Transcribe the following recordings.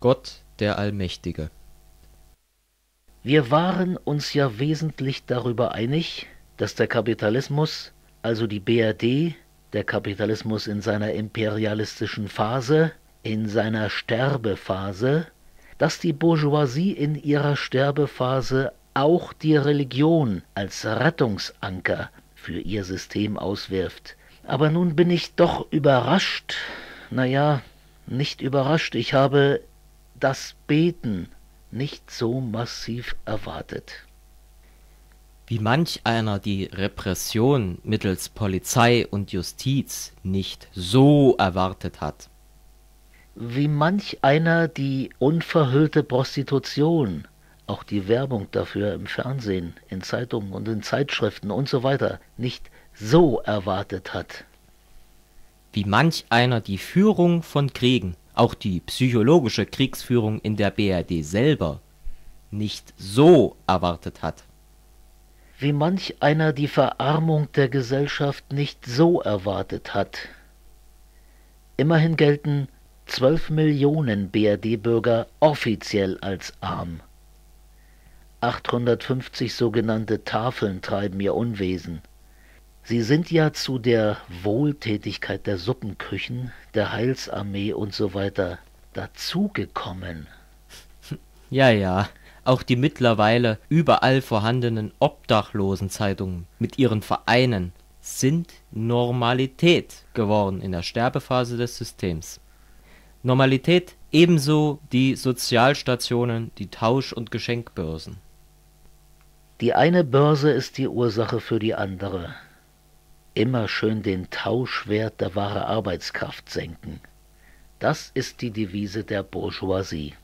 Gott der Allmächtige. Wir waren uns ja wesentlich darüber einig, dass der Kapitalismus, also die BRD, der Kapitalismus in seiner imperialistischen Phase, in seiner Sterbephase, dass die Bourgeoisie in ihrer Sterbephase auch die Religion als Rettungsanker für ihr System auswirft. Aber nun bin ich doch überrascht, naja, nicht überrascht, ich habe das Beten nicht so massiv erwartet. Wie manch einer die Repression mittels Polizei und Justiz nicht so erwartet hat. Wie manch einer die unverhüllte Prostitution, auch die Werbung dafür im Fernsehen, in Zeitungen und in Zeitschriften und so weiter, nicht so erwartet hat. Wie manch einer die Führung von Kriegen auch die psychologische Kriegsführung in der BRD selber nicht so erwartet hat. Wie manch einer die Verarmung der Gesellschaft nicht so erwartet hat. Immerhin gelten 12 Millionen BRD-Bürger offiziell als arm. 850 sogenannte Tafeln treiben ihr Unwesen. Sie sind ja zu der Wohltätigkeit der Suppenküchen, der Heilsarmee und so weiter dazugekommen. Ja, ja, auch die mittlerweile überall vorhandenen Obdachlosenzeitungen mit ihren Vereinen sind Normalität geworden in der Sterbephase des Systems. Normalität ebenso die Sozialstationen, die Tausch- und Geschenkbörsen. Die eine Börse ist die Ursache für die andere immer schön den Tauschwert der wahre Arbeitskraft senken. Das ist die Devise der Bourgeoisie.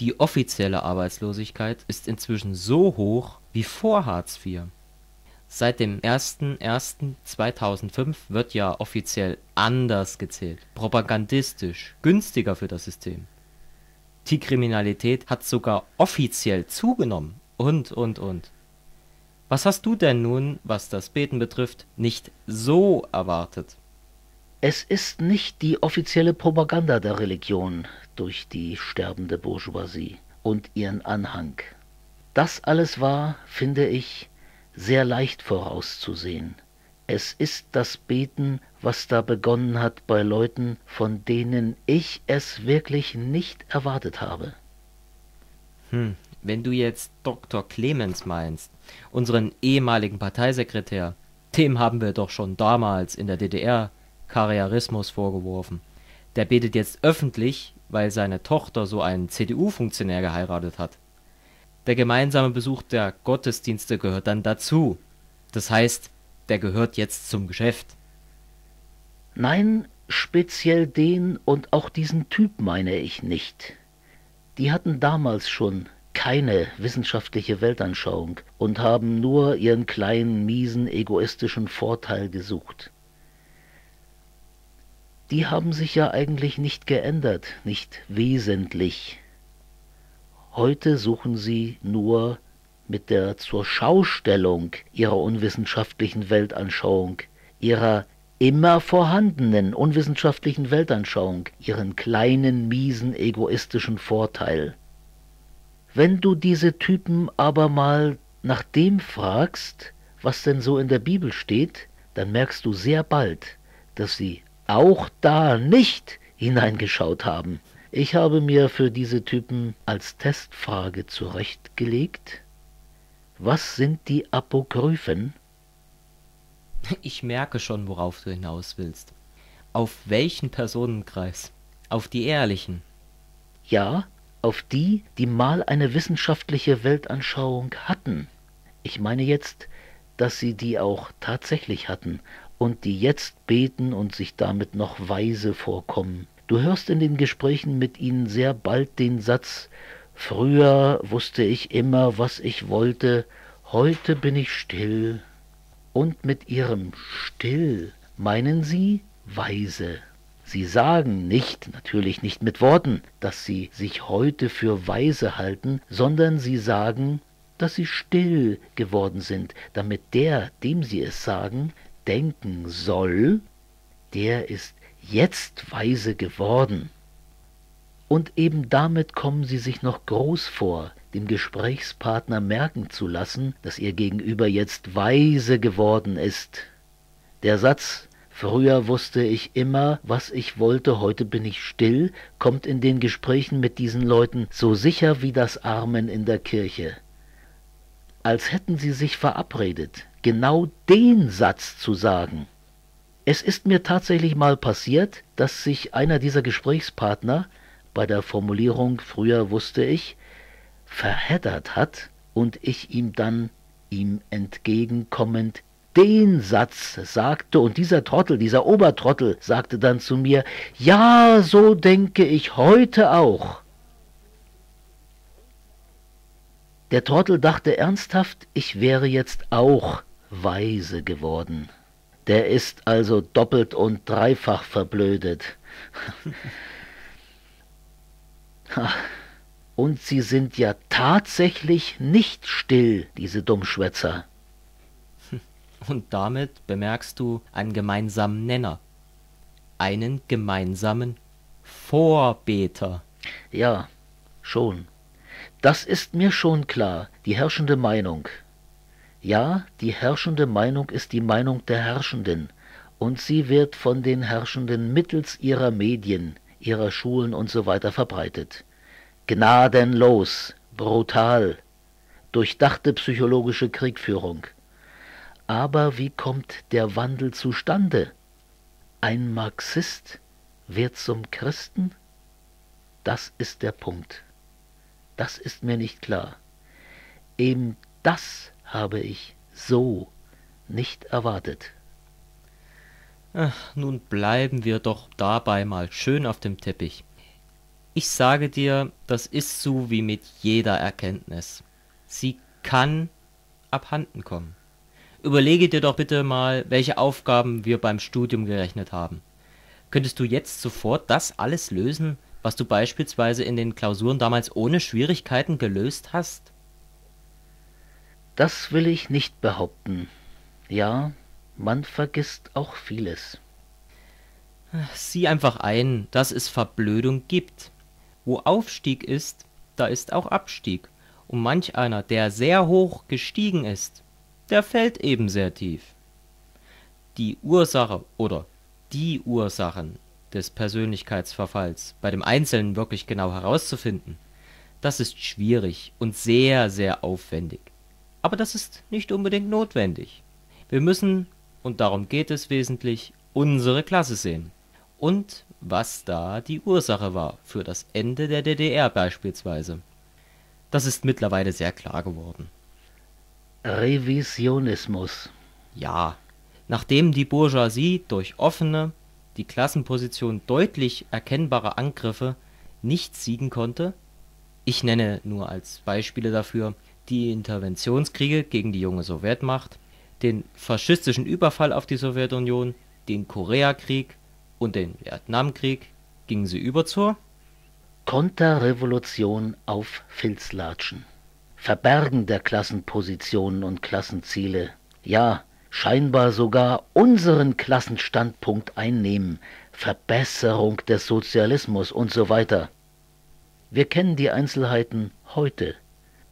Die offizielle Arbeitslosigkeit ist inzwischen so hoch wie vor Hartz IV. Seit dem 01.01.2005 wird ja offiziell anders gezählt, propagandistisch, günstiger für das System. Die Kriminalität hat sogar offiziell zugenommen und, und, und. Was hast du denn nun, was das Beten betrifft, nicht so erwartet? Es ist nicht die offizielle Propaganda der Religion durch die sterbende Bourgeoisie und ihren Anhang. Das alles war, finde ich, sehr leicht vorauszusehen. Es ist das Beten, was da begonnen hat bei Leuten, von denen ich es wirklich nicht erwartet habe. Hm, wenn du jetzt Dr. Clemens meinst, unseren ehemaligen Parteisekretär, dem haben wir doch schon damals in der DDR Karrierismus vorgeworfen. Der betet jetzt öffentlich, weil seine Tochter so einen CDU-Funktionär geheiratet hat. Der gemeinsame Besuch der Gottesdienste gehört dann dazu. Das heißt, der gehört jetzt zum Geschäft. Nein, speziell den und auch diesen Typ meine ich nicht. Die hatten damals schon keine wissenschaftliche Weltanschauung und haben nur ihren kleinen, miesen, egoistischen Vorteil gesucht. Die haben sich ja eigentlich nicht geändert, nicht wesentlich. Heute suchen sie nur mit der zur Schaustellung ihrer unwissenschaftlichen Weltanschauung, ihrer immer vorhandenen unwissenschaftlichen Weltanschauung, ihren kleinen, miesen, egoistischen Vorteil. Wenn du diese Typen aber mal nach dem fragst, was denn so in der Bibel steht, dann merkst du sehr bald, dass sie auch da nicht hineingeschaut haben. Ich habe mir für diese Typen als Testfrage zurechtgelegt, was sind die Apokryphen? Ich merke schon, worauf du hinaus willst. Auf welchen Personenkreis? Auf die Ehrlichen. Ja, auf die, die mal eine wissenschaftliche Weltanschauung hatten. Ich meine jetzt, dass sie die auch tatsächlich hatten und die jetzt beten und sich damit noch weise vorkommen. Du hörst in den Gesprächen mit ihnen sehr bald den Satz Früher wusste ich immer, was ich wollte, heute bin ich still. Und mit ihrem Still meinen sie weise. Sie sagen nicht, natürlich nicht mit Worten, dass sie sich heute für weise halten, sondern sie sagen, dass sie still geworden sind, damit der, dem sie es sagen, denken soll, der ist jetzt weise geworden. Und eben damit kommen sie sich noch groß vor, dem Gesprächspartner merken zu lassen, dass ihr Gegenüber jetzt weise geworden ist. Der Satz Früher wusste ich immer, was ich wollte, heute bin ich still, kommt in den Gesprächen mit diesen Leuten so sicher wie das Armen in der Kirche. Als hätten sie sich verabredet, genau den Satz zu sagen. Es ist mir tatsächlich mal passiert, dass sich einer dieser Gesprächspartner bei der Formulierung früher wusste ich verheddert hat und ich ihm dann ihm entgegenkommend den Satz sagte, und dieser Trottel, dieser Obertrottel, sagte dann zu mir, ja, so denke ich heute auch. Der Trottel dachte ernsthaft, ich wäre jetzt auch weise geworden. Der ist also doppelt und dreifach verblödet. und sie sind ja tatsächlich nicht still, diese Dummschwätzer. Und damit bemerkst du einen gemeinsamen Nenner. Einen gemeinsamen Vorbeter. Ja, schon. Das ist mir schon klar, die herrschende Meinung. Ja, die herrschende Meinung ist die Meinung der Herrschenden, und sie wird von den Herrschenden mittels ihrer Medien, ihrer Schulen usw. So verbreitet. Gnadenlos, brutal, durchdachte psychologische Kriegführung. Aber wie kommt der Wandel zustande? Ein Marxist wird zum Christen? Das ist der Punkt. Das ist mir nicht klar. Eben das habe ich so nicht erwartet. Ach, nun bleiben wir doch dabei mal schön auf dem Teppich. Ich sage dir, das ist so wie mit jeder Erkenntnis. Sie kann abhanden kommen. Überlege dir doch bitte mal, welche Aufgaben wir beim Studium gerechnet haben. Könntest du jetzt sofort das alles lösen, was du beispielsweise in den Klausuren damals ohne Schwierigkeiten gelöst hast? Das will ich nicht behaupten. Ja, man vergisst auch vieles. Sieh einfach ein, dass es Verblödung gibt. Wo Aufstieg ist, da ist auch Abstieg. Und manch einer, der sehr hoch gestiegen ist, der fällt eben sehr tief. Die Ursache oder die Ursachen des Persönlichkeitsverfalls bei dem Einzelnen wirklich genau herauszufinden, das ist schwierig und sehr, sehr aufwendig. Aber das ist nicht unbedingt notwendig. Wir müssen, und darum geht es wesentlich, unsere Klasse sehen. Und was da die Ursache war für das Ende der DDR beispielsweise. Das ist mittlerweile sehr klar geworden. Revisionismus. Ja, nachdem die Bourgeoisie durch offene, die Klassenposition deutlich erkennbare Angriffe nicht siegen konnte ich nenne nur als Beispiele dafür die Interventionskriege gegen die junge Sowjetmacht, den faschistischen Überfall auf die Sowjetunion, den Koreakrieg und den Vietnamkrieg, gingen sie über zur Konterrevolution auf Filzlatschen. Verbergen der Klassenpositionen und Klassenziele, ja, scheinbar sogar unseren Klassenstandpunkt einnehmen, Verbesserung des Sozialismus und so weiter. Wir kennen die Einzelheiten heute.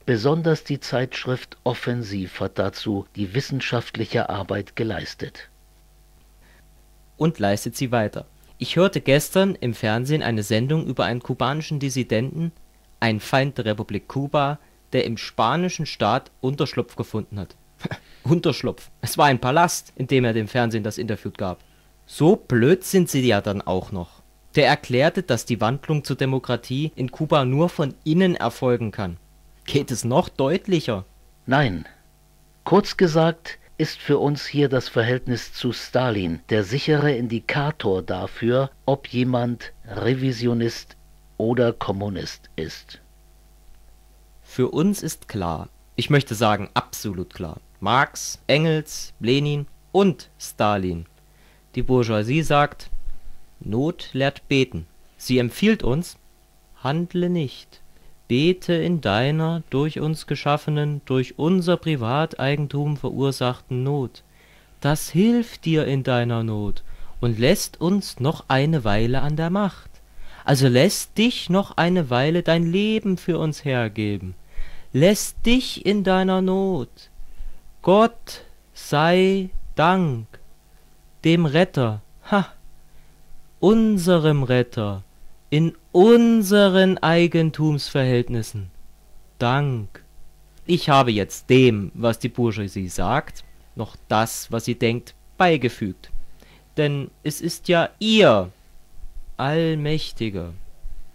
Besonders die Zeitschrift Offensiv hat dazu die wissenschaftliche Arbeit geleistet. Und leistet sie weiter. Ich hörte gestern im Fernsehen eine Sendung über einen kubanischen Dissidenten, ein Feind der Republik Kuba, der im spanischen Staat Unterschlupf gefunden hat. Unterschlupf. Es war ein Palast, in dem er dem Fernsehen das Interview gab. So blöd sind sie ja dann auch noch. Der erklärte, dass die Wandlung zur Demokratie in Kuba nur von innen erfolgen kann. Geht es noch deutlicher? Nein. Kurz gesagt ist für uns hier das Verhältnis zu Stalin der sichere Indikator dafür, ob jemand Revisionist oder Kommunist ist. Für uns ist klar, ich möchte sagen absolut klar, Marx, Engels, Lenin und Stalin. Die Bourgeoisie sagt, Not lehrt beten. Sie empfiehlt uns, handle nicht. Bete in deiner durch uns geschaffenen, durch unser Privateigentum verursachten Not. Das hilft dir in deiner Not und lässt uns noch eine Weile an der Macht. Also lässt dich noch eine Weile dein Leben für uns hergeben, lässt dich in deiner Not. Gott sei Dank, dem Retter, ha, unserem Retter, in unseren Eigentumsverhältnissen. Dank. Ich habe jetzt dem, was die Bourgeoisie sagt, noch das, was sie denkt, beigefügt. Denn es ist ja ihr, Allmächtiger,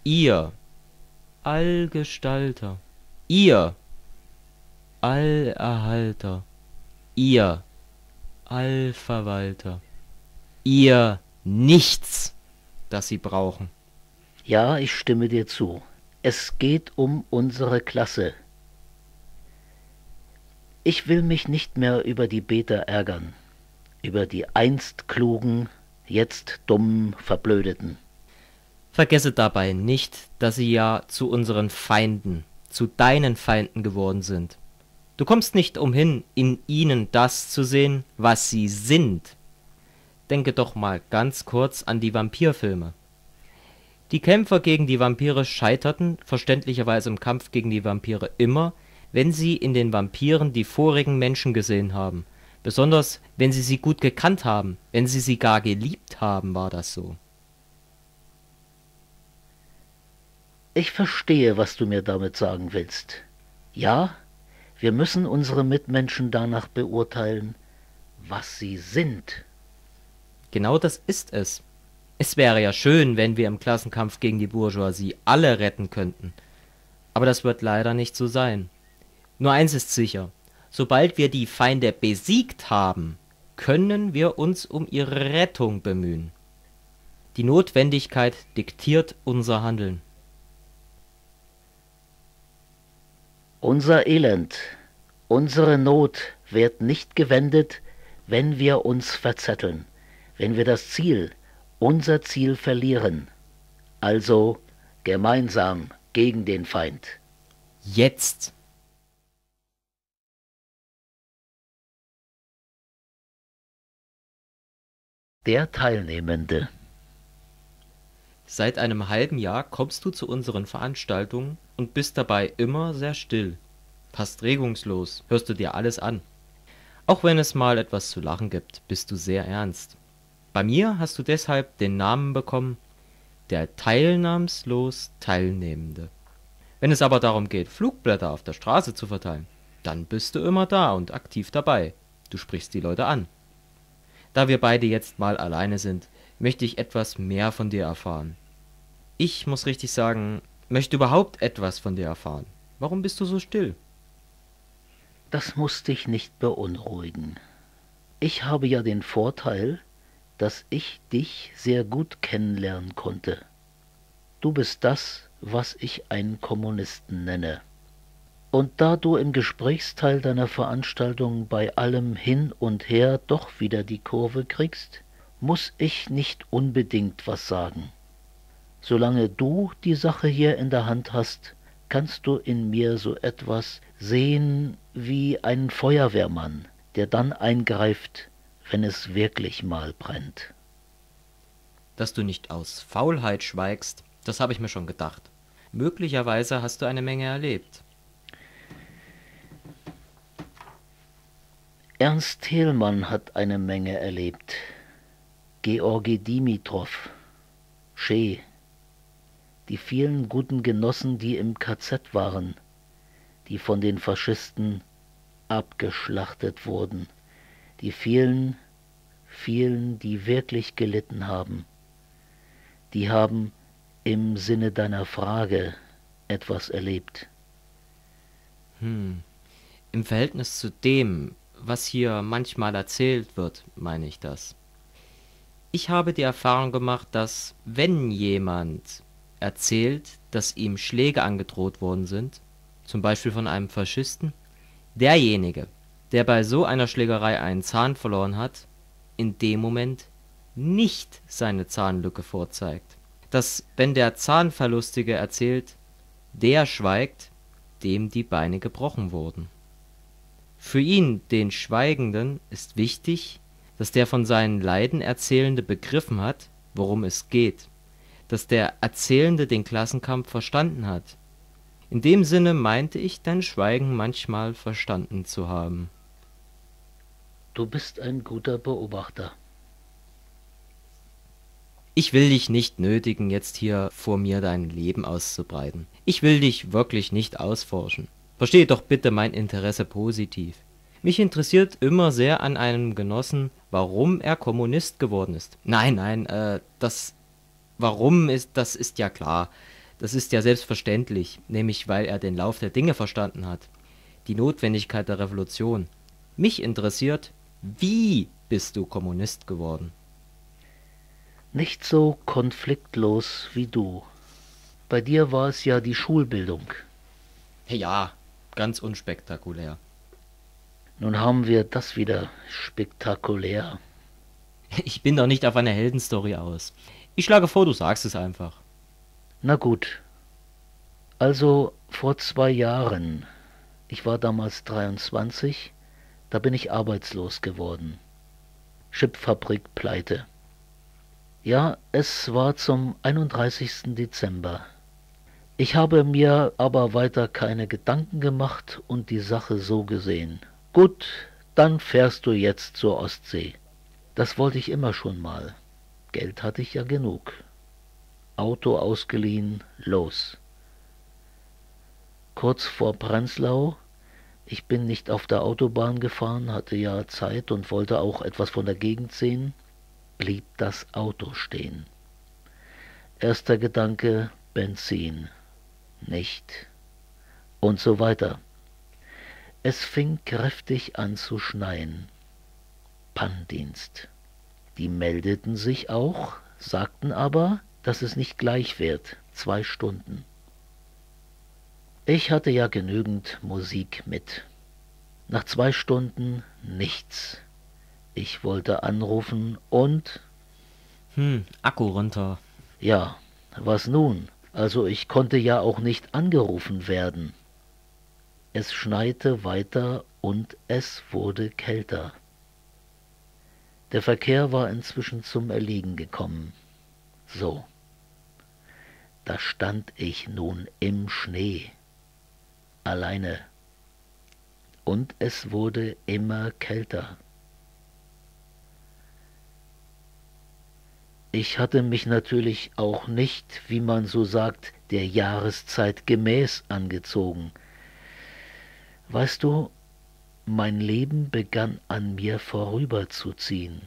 ihr, Allgestalter, ihr, Allerhalter, ihr, Allverwalter, ihr Nichts, das sie brauchen. Ja, ich stimme dir zu. Es geht um unsere Klasse. Ich will mich nicht mehr über die Beter ärgern, über die einst klugen, jetzt dummen, verblödeten. Vergesse dabei nicht, dass sie ja zu unseren Feinden, zu deinen Feinden geworden sind. Du kommst nicht umhin, in ihnen das zu sehen, was sie sind. Denke doch mal ganz kurz an die Vampirfilme. Die Kämpfer gegen die Vampire scheiterten verständlicherweise im Kampf gegen die Vampire immer, wenn sie in den Vampiren die vorigen Menschen gesehen haben. Besonders wenn sie sie gut gekannt haben, wenn sie sie gar geliebt haben, war das so. Ich verstehe, was du mir damit sagen willst. Ja, wir müssen unsere Mitmenschen danach beurteilen, was sie sind. Genau das ist es. Es wäre ja schön, wenn wir im Klassenkampf gegen die Bourgeoisie alle retten könnten. Aber das wird leider nicht so sein. Nur eins ist sicher, sobald wir die Feinde besiegt haben, können wir uns um ihre Rettung bemühen. Die Notwendigkeit diktiert unser Handeln. Unser Elend, unsere Not wird nicht gewendet, wenn wir uns verzetteln, wenn wir das Ziel, unser Ziel verlieren, also gemeinsam gegen den Feind. Jetzt! Der Teilnehmende. Seit einem halben Jahr kommst du zu unseren Veranstaltungen und bist dabei immer sehr still. Fast regungslos hörst du dir alles an. Auch wenn es mal etwas zu lachen gibt, bist du sehr ernst. Bei mir hast du deshalb den Namen bekommen der teilnahmslos Teilnehmende. Wenn es aber darum geht, Flugblätter auf der Straße zu verteilen, dann bist du immer da und aktiv dabei. Du sprichst die Leute an. Da wir beide jetzt mal alleine sind, möchte ich etwas mehr von dir erfahren. Ich muss richtig sagen, möchte überhaupt etwas von dir erfahren. Warum bist du so still? Das muss dich nicht beunruhigen. Ich habe ja den Vorteil, dass ich dich sehr gut kennenlernen konnte. Du bist das, was ich einen Kommunisten nenne. Und da du im Gesprächsteil deiner Veranstaltung bei allem hin und her doch wieder die Kurve kriegst, muss ich nicht unbedingt was sagen. Solange du die Sache hier in der Hand hast, kannst du in mir so etwas sehen wie einen Feuerwehrmann, der dann eingreift, wenn es wirklich mal brennt. Dass du nicht aus Faulheit schweigst, das habe ich mir schon gedacht. Möglicherweise hast du eine Menge erlebt. Ernst Thälmann hat eine Menge erlebt. Georgi Dimitrov, Che, die vielen guten Genossen, die im KZ waren, die von den Faschisten abgeschlachtet wurden die vielen, vielen, die wirklich gelitten haben, die haben im Sinne deiner Frage etwas erlebt. Hm. Im Verhältnis zu dem, was hier manchmal erzählt wird, meine ich das. Ich habe die Erfahrung gemacht, dass wenn jemand erzählt, dass ihm Schläge angedroht worden sind, zum Beispiel von einem Faschisten, derjenige, der bei so einer Schlägerei einen Zahn verloren hat, in dem Moment nicht seine Zahnlücke vorzeigt. Dass, wenn der Zahnverlustige erzählt, der schweigt, dem die Beine gebrochen wurden. Für ihn, den Schweigenden, ist wichtig, dass der von seinen Leiden Erzählende begriffen hat, worum es geht, dass der Erzählende den Klassenkampf verstanden hat. In dem Sinne meinte ich dein Schweigen manchmal verstanden zu haben. Du bist ein guter Beobachter. Ich will dich nicht nötigen, jetzt hier vor mir dein Leben auszubreiten. Ich will dich wirklich nicht ausforschen. Verstehe doch bitte mein Interesse positiv. Mich interessiert immer sehr an einem Genossen, warum er Kommunist geworden ist. Nein, nein, äh, das Warum ist, das ist ja klar. Das ist ja selbstverständlich, nämlich weil er den Lauf der Dinge verstanden hat. Die Notwendigkeit der Revolution. Mich interessiert, wie bist du Kommunist geworden? Nicht so konfliktlos wie du. Bei dir war es ja die Schulbildung. Ja, ganz unspektakulär. Nun haben wir das wieder spektakulär. Ich bin doch nicht auf eine Heldenstory aus. Ich schlage vor, du sagst es einfach. Na gut. Also vor zwei Jahren, ich war damals 23, da bin ich arbeitslos geworden. Chipfabrik pleite. Ja, es war zum 31. Dezember. Ich habe mir aber weiter keine Gedanken gemacht und die Sache so gesehen. Gut, dann fährst du jetzt zur Ostsee. Das wollte ich immer schon mal. Geld hatte ich ja genug. Auto ausgeliehen, los. Kurz vor Prenzlau, ich bin nicht auf der Autobahn gefahren, hatte ja Zeit und wollte auch etwas von der Gegend sehen, blieb das Auto stehen. Erster Gedanke, Benzin. Nicht. Und so weiter. Es fing kräftig an zu schneien. Pannendienst. Die meldeten sich auch, sagten aber, dass es nicht gleich wird, zwei Stunden. Ich hatte ja genügend Musik mit. Nach zwei Stunden nichts. Ich wollte anrufen und... Hm, Akku runter. Ja, was nun? Also ich konnte ja auch nicht angerufen werden. Es schneite weiter und es wurde kälter. Der Verkehr war inzwischen zum Erliegen gekommen. So. Da stand ich nun im Schnee. Alleine. Und es wurde immer kälter. Ich hatte mich natürlich auch nicht, wie man so sagt, der Jahreszeit gemäß angezogen. Weißt du, mein Leben begann an mir vorüberzuziehen.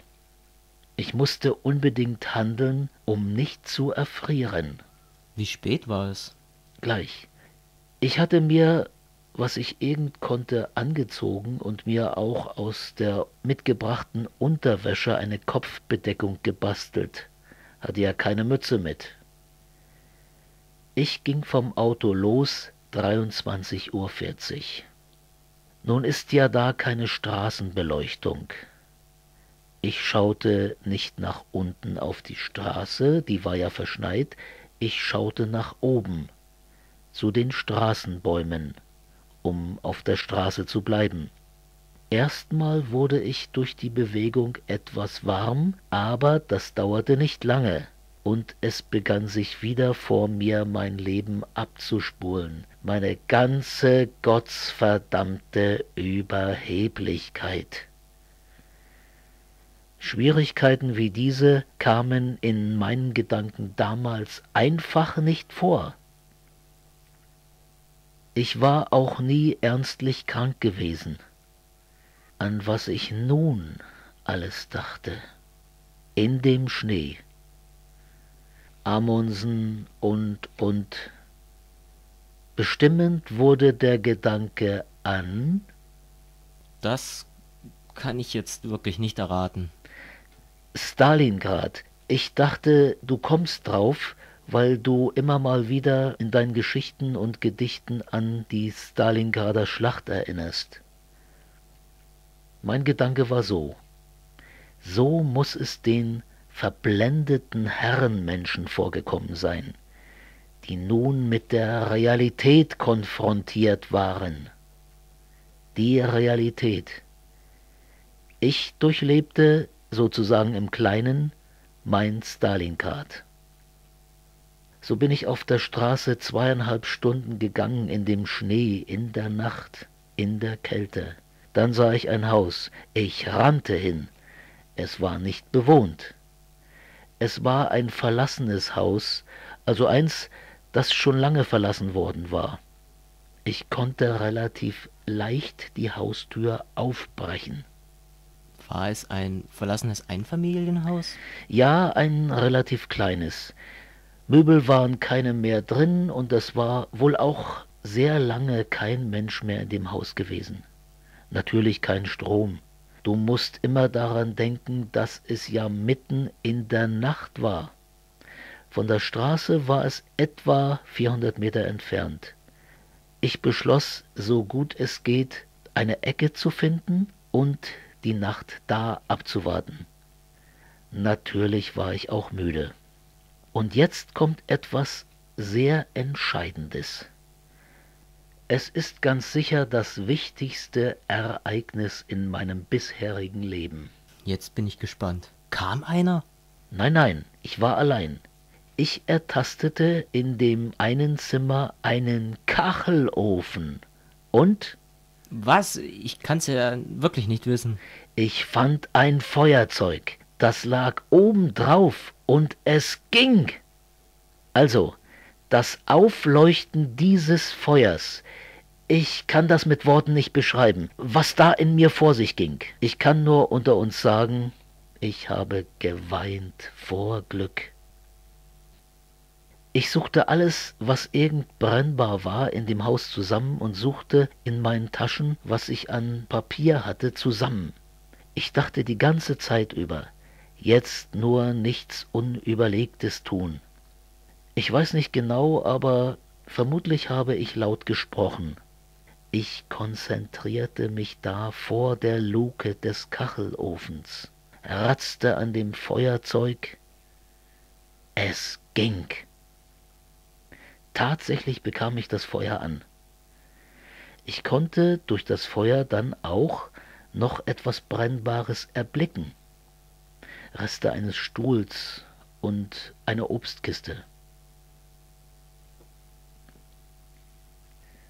Ich musste unbedingt handeln, um nicht zu erfrieren. Wie spät war es? Gleich. Ich hatte mir, was ich irgend konnte, angezogen und mir auch aus der mitgebrachten Unterwäsche eine Kopfbedeckung gebastelt. Hatte ja keine Mütze mit. Ich ging vom Auto los, 23.40 Uhr. Nun ist ja da keine Straßenbeleuchtung. Ich schaute nicht nach unten auf die Straße, die war ja verschneit, ich schaute nach oben, zu den Straßenbäumen, um auf der Straße zu bleiben. Erstmal wurde ich durch die Bewegung etwas warm, aber das dauerte nicht lange und es begann sich wieder vor mir mein Leben abzuspulen, meine ganze gottsverdammte Überheblichkeit. Schwierigkeiten wie diese kamen in meinen Gedanken damals einfach nicht vor. Ich war auch nie ernstlich krank gewesen. An was ich nun alles dachte, in dem Schnee, Amundsen und, und. Bestimmend wurde der Gedanke an. Das kann ich jetzt wirklich nicht erraten. Stalingrad. Ich dachte, du kommst drauf, weil du immer mal wieder in deinen Geschichten und Gedichten an die Stalingrader Schlacht erinnerst. Mein Gedanke war so. So muss es den verblendeten Herrenmenschen vorgekommen sein, die nun mit der Realität konfrontiert waren. Die Realität. Ich durchlebte sozusagen im Kleinen mein Stalingrad. So bin ich auf der Straße zweieinhalb Stunden gegangen in dem Schnee, in der Nacht, in der Kälte. Dann sah ich ein Haus. Ich rannte hin. Es war nicht bewohnt. Es war ein verlassenes Haus, also eins, das schon lange verlassen worden war. Ich konnte relativ leicht die Haustür aufbrechen. War es ein verlassenes Einfamilienhaus? Ja, ein relativ kleines. Möbel waren keine mehr drin und es war wohl auch sehr lange kein Mensch mehr in dem Haus gewesen. Natürlich kein Strom. Du musst immer daran denken, dass es ja mitten in der Nacht war. Von der Straße war es etwa 400 Meter entfernt. Ich beschloss, so gut es geht, eine Ecke zu finden und die Nacht da abzuwarten. Natürlich war ich auch müde. Und jetzt kommt etwas sehr Entscheidendes. Es ist ganz sicher das wichtigste Ereignis in meinem bisherigen Leben. Jetzt bin ich gespannt. Kam einer? Nein, nein, ich war allein. Ich ertastete in dem einen Zimmer einen Kachelofen. Und? Was? Ich kann's ja wirklich nicht wissen. Ich fand ein Feuerzeug. Das lag oben drauf und es ging. Also, das Aufleuchten dieses Feuers, ich kann das mit Worten nicht beschreiben, was da in mir vor sich ging. Ich kann nur unter uns sagen, ich habe geweint vor Glück. Ich suchte alles, was irgend brennbar war, in dem Haus zusammen und suchte in meinen Taschen, was ich an Papier hatte, zusammen. Ich dachte die ganze Zeit über, jetzt nur nichts Unüberlegtes tun. Ich weiß nicht genau, aber vermutlich habe ich laut gesprochen. Ich konzentrierte mich da vor der Luke des Kachelofens, ratzte an dem Feuerzeug. Es ging. Tatsächlich bekam ich das Feuer an. Ich konnte durch das Feuer dann auch noch etwas Brennbares erblicken. Reste eines Stuhls und eine Obstkiste.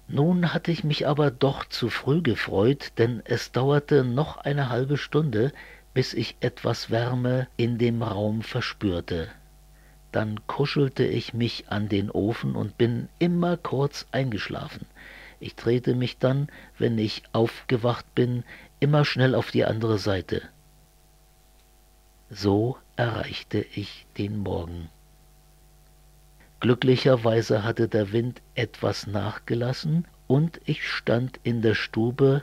Nun hatte ich mich aber doch zu früh gefreut, denn es dauerte noch eine halbe Stunde, bis ich etwas Wärme in dem Raum verspürte. Dann kuschelte ich mich an den Ofen und bin immer kurz eingeschlafen. Ich drehte mich dann, wenn ich aufgewacht bin, immer schnell auf die andere Seite. So erreichte ich den Morgen. Glücklicherweise hatte der Wind etwas nachgelassen und ich stand in der Stube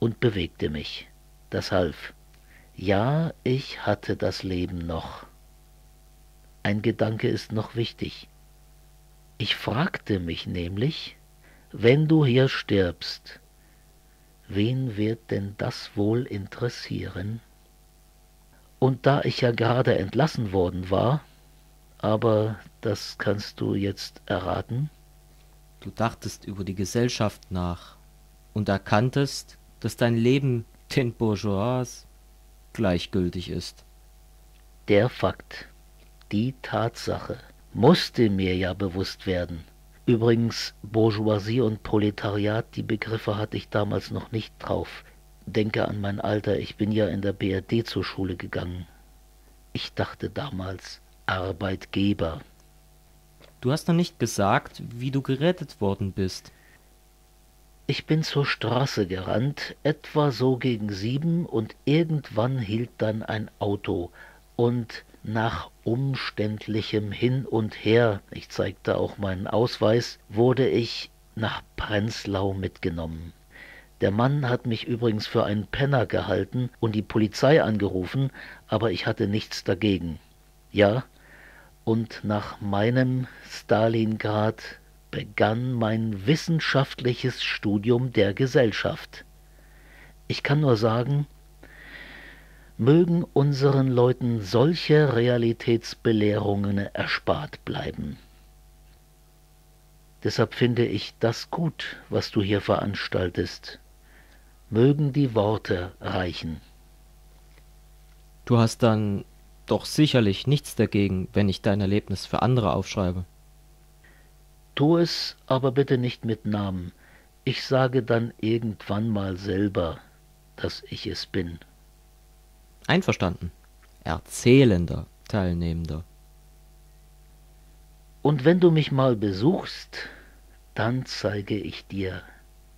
und bewegte mich. Das half. Ja, ich hatte das Leben noch. Ein Gedanke ist noch wichtig. Ich fragte mich nämlich, wenn du hier stirbst, wen wird denn das wohl interessieren? Und da ich ja gerade entlassen worden war, aber das kannst du jetzt erraten. Du dachtest über die Gesellschaft nach und erkanntest, dass dein Leben den Bourgeois gleichgültig ist. Der Fakt, die Tatsache, musste mir ja bewusst werden. Übrigens, Bourgeoisie und Proletariat, die Begriffe hatte ich damals noch nicht drauf denke an mein Alter, ich bin ja in der BRD zur Schule gegangen. Ich dachte damals Arbeitgeber. Du hast noch nicht gesagt, wie du gerettet worden bist. Ich bin zur Straße gerannt, etwa so gegen sieben, und irgendwann hielt dann ein Auto, und nach umständlichem Hin und Her, ich zeigte auch meinen Ausweis, wurde ich nach Prenzlau mitgenommen. Der Mann hat mich übrigens für einen Penner gehalten und die Polizei angerufen, aber ich hatte nichts dagegen. Ja, und nach meinem Stalingrad begann mein wissenschaftliches Studium der Gesellschaft. Ich kann nur sagen, mögen unseren Leuten solche Realitätsbelehrungen erspart bleiben. Deshalb finde ich das gut, was du hier veranstaltest mögen die Worte reichen. Du hast dann doch sicherlich nichts dagegen, wenn ich dein Erlebnis für andere aufschreibe. Tu es aber bitte nicht mit Namen. Ich sage dann irgendwann mal selber, dass ich es bin. Einverstanden. Erzählender Teilnehmender. Und wenn du mich mal besuchst, dann zeige ich dir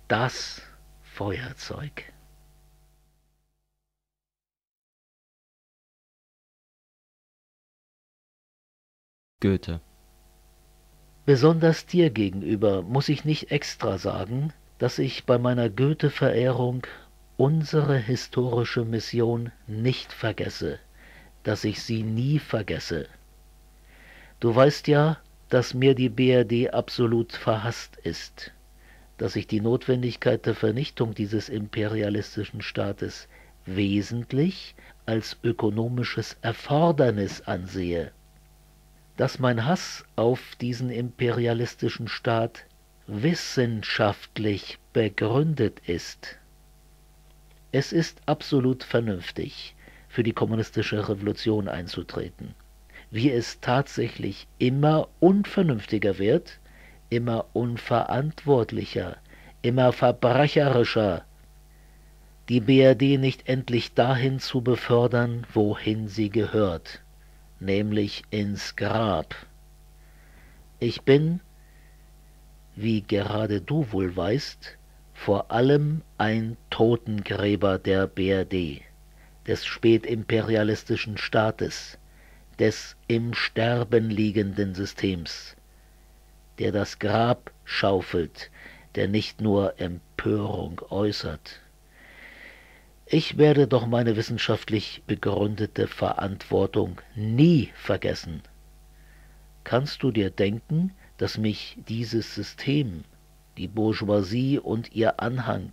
das Feuerzeug. Goethe. Besonders dir gegenüber muss ich nicht extra sagen, dass ich bei meiner Goethe-Verehrung unsere historische Mission nicht vergesse, dass ich sie nie vergesse. Du weißt ja, dass mir die BRD absolut verhasst ist, dass ich die Notwendigkeit der Vernichtung dieses imperialistischen Staates wesentlich als ökonomisches Erfordernis ansehe, dass mein Hass auf diesen imperialistischen Staat wissenschaftlich begründet ist. Es ist absolut vernünftig, für die kommunistische Revolution einzutreten. Wie es tatsächlich immer unvernünftiger wird, immer unverantwortlicher, immer verbrecherischer, die BRD nicht endlich dahin zu befördern, wohin sie gehört, nämlich ins Grab. Ich bin, wie gerade du wohl weißt, vor allem ein Totengräber der BRD, des spätimperialistischen Staates, des im Sterben liegenden Systems, der das Grab schaufelt, der nicht nur Empörung äußert. Ich werde doch meine wissenschaftlich begründete Verantwortung nie vergessen. Kannst du dir denken, dass mich dieses System, die Bourgeoisie und ihr Anhang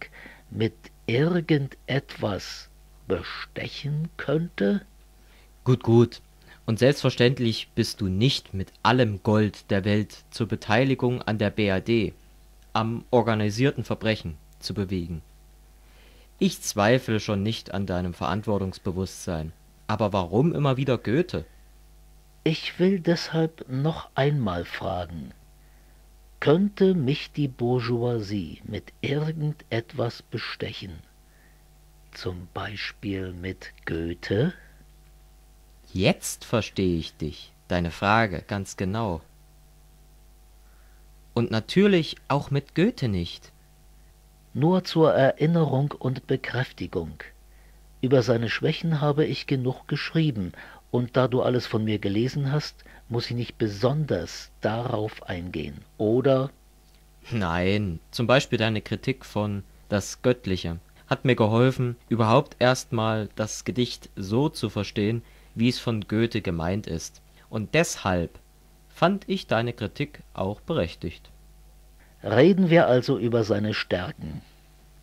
mit irgendetwas bestechen könnte? Gut, gut. Und selbstverständlich bist du nicht mit allem Gold der Welt zur Beteiligung an der BRD, am organisierten Verbrechen, zu bewegen. Ich zweifle schon nicht an deinem Verantwortungsbewusstsein. Aber warum immer wieder Goethe? Ich will deshalb noch einmal fragen, könnte mich die Bourgeoisie mit irgendetwas bestechen? Zum Beispiel mit Goethe? Jetzt verstehe ich dich, deine Frage, ganz genau. Und natürlich auch mit Goethe nicht. Nur zur Erinnerung und Bekräftigung. Über seine Schwächen habe ich genug geschrieben, und da du alles von mir gelesen hast, muss ich nicht besonders darauf eingehen, oder? Nein, zum Beispiel deine Kritik von Das Göttliche hat mir geholfen, überhaupt erstmal das Gedicht so zu verstehen, wie es von Goethe gemeint ist. Und deshalb fand ich deine Kritik auch berechtigt. Reden wir also über seine Stärken.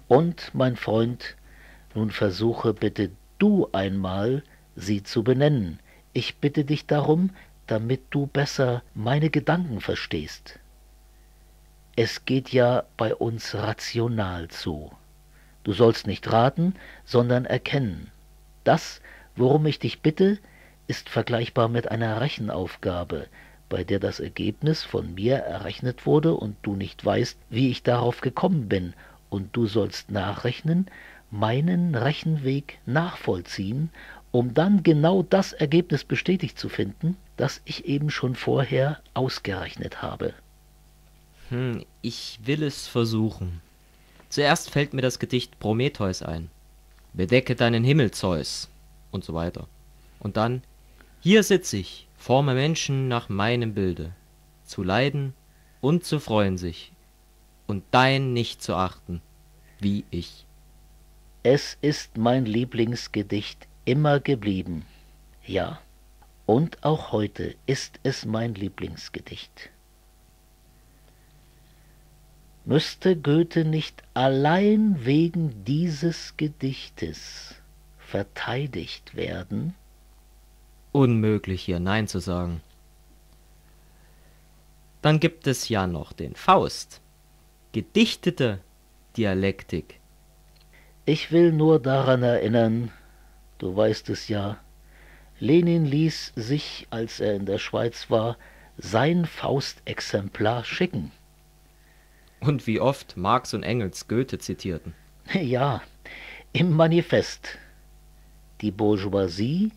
Und, mein Freund, nun versuche bitte du einmal, sie zu benennen. Ich bitte dich darum, damit du besser meine Gedanken verstehst. Es geht ja bei uns rational zu. Du sollst nicht raten, sondern erkennen. Das, Worum ich dich bitte, ist vergleichbar mit einer Rechenaufgabe, bei der das Ergebnis von mir errechnet wurde und du nicht weißt, wie ich darauf gekommen bin, und du sollst nachrechnen, meinen Rechenweg nachvollziehen, um dann genau das Ergebnis bestätigt zu finden, das ich eben schon vorher ausgerechnet habe. Hm, ich will es versuchen. Zuerst fällt mir das Gedicht Prometheus ein. Bedecke deinen Himmel, Zeus und so weiter. Und dann, hier sitz ich, forme Menschen nach meinem Bilde, zu leiden und zu freuen sich, und dein nicht zu achten, wie ich. Es ist mein Lieblingsgedicht immer geblieben, ja, und auch heute ist es mein Lieblingsgedicht. Müsste Goethe nicht allein wegen dieses Gedichtes verteidigt werden? Unmöglich hier Nein zu sagen. Dann gibt es ja noch den Faust. Gedichtete Dialektik. Ich will nur daran erinnern, du weißt es ja, Lenin ließ sich, als er in der Schweiz war, sein Faustexemplar schicken. Und wie oft Marx und Engels Goethe zitierten. Ja, im Manifest. Die Bourgeoisie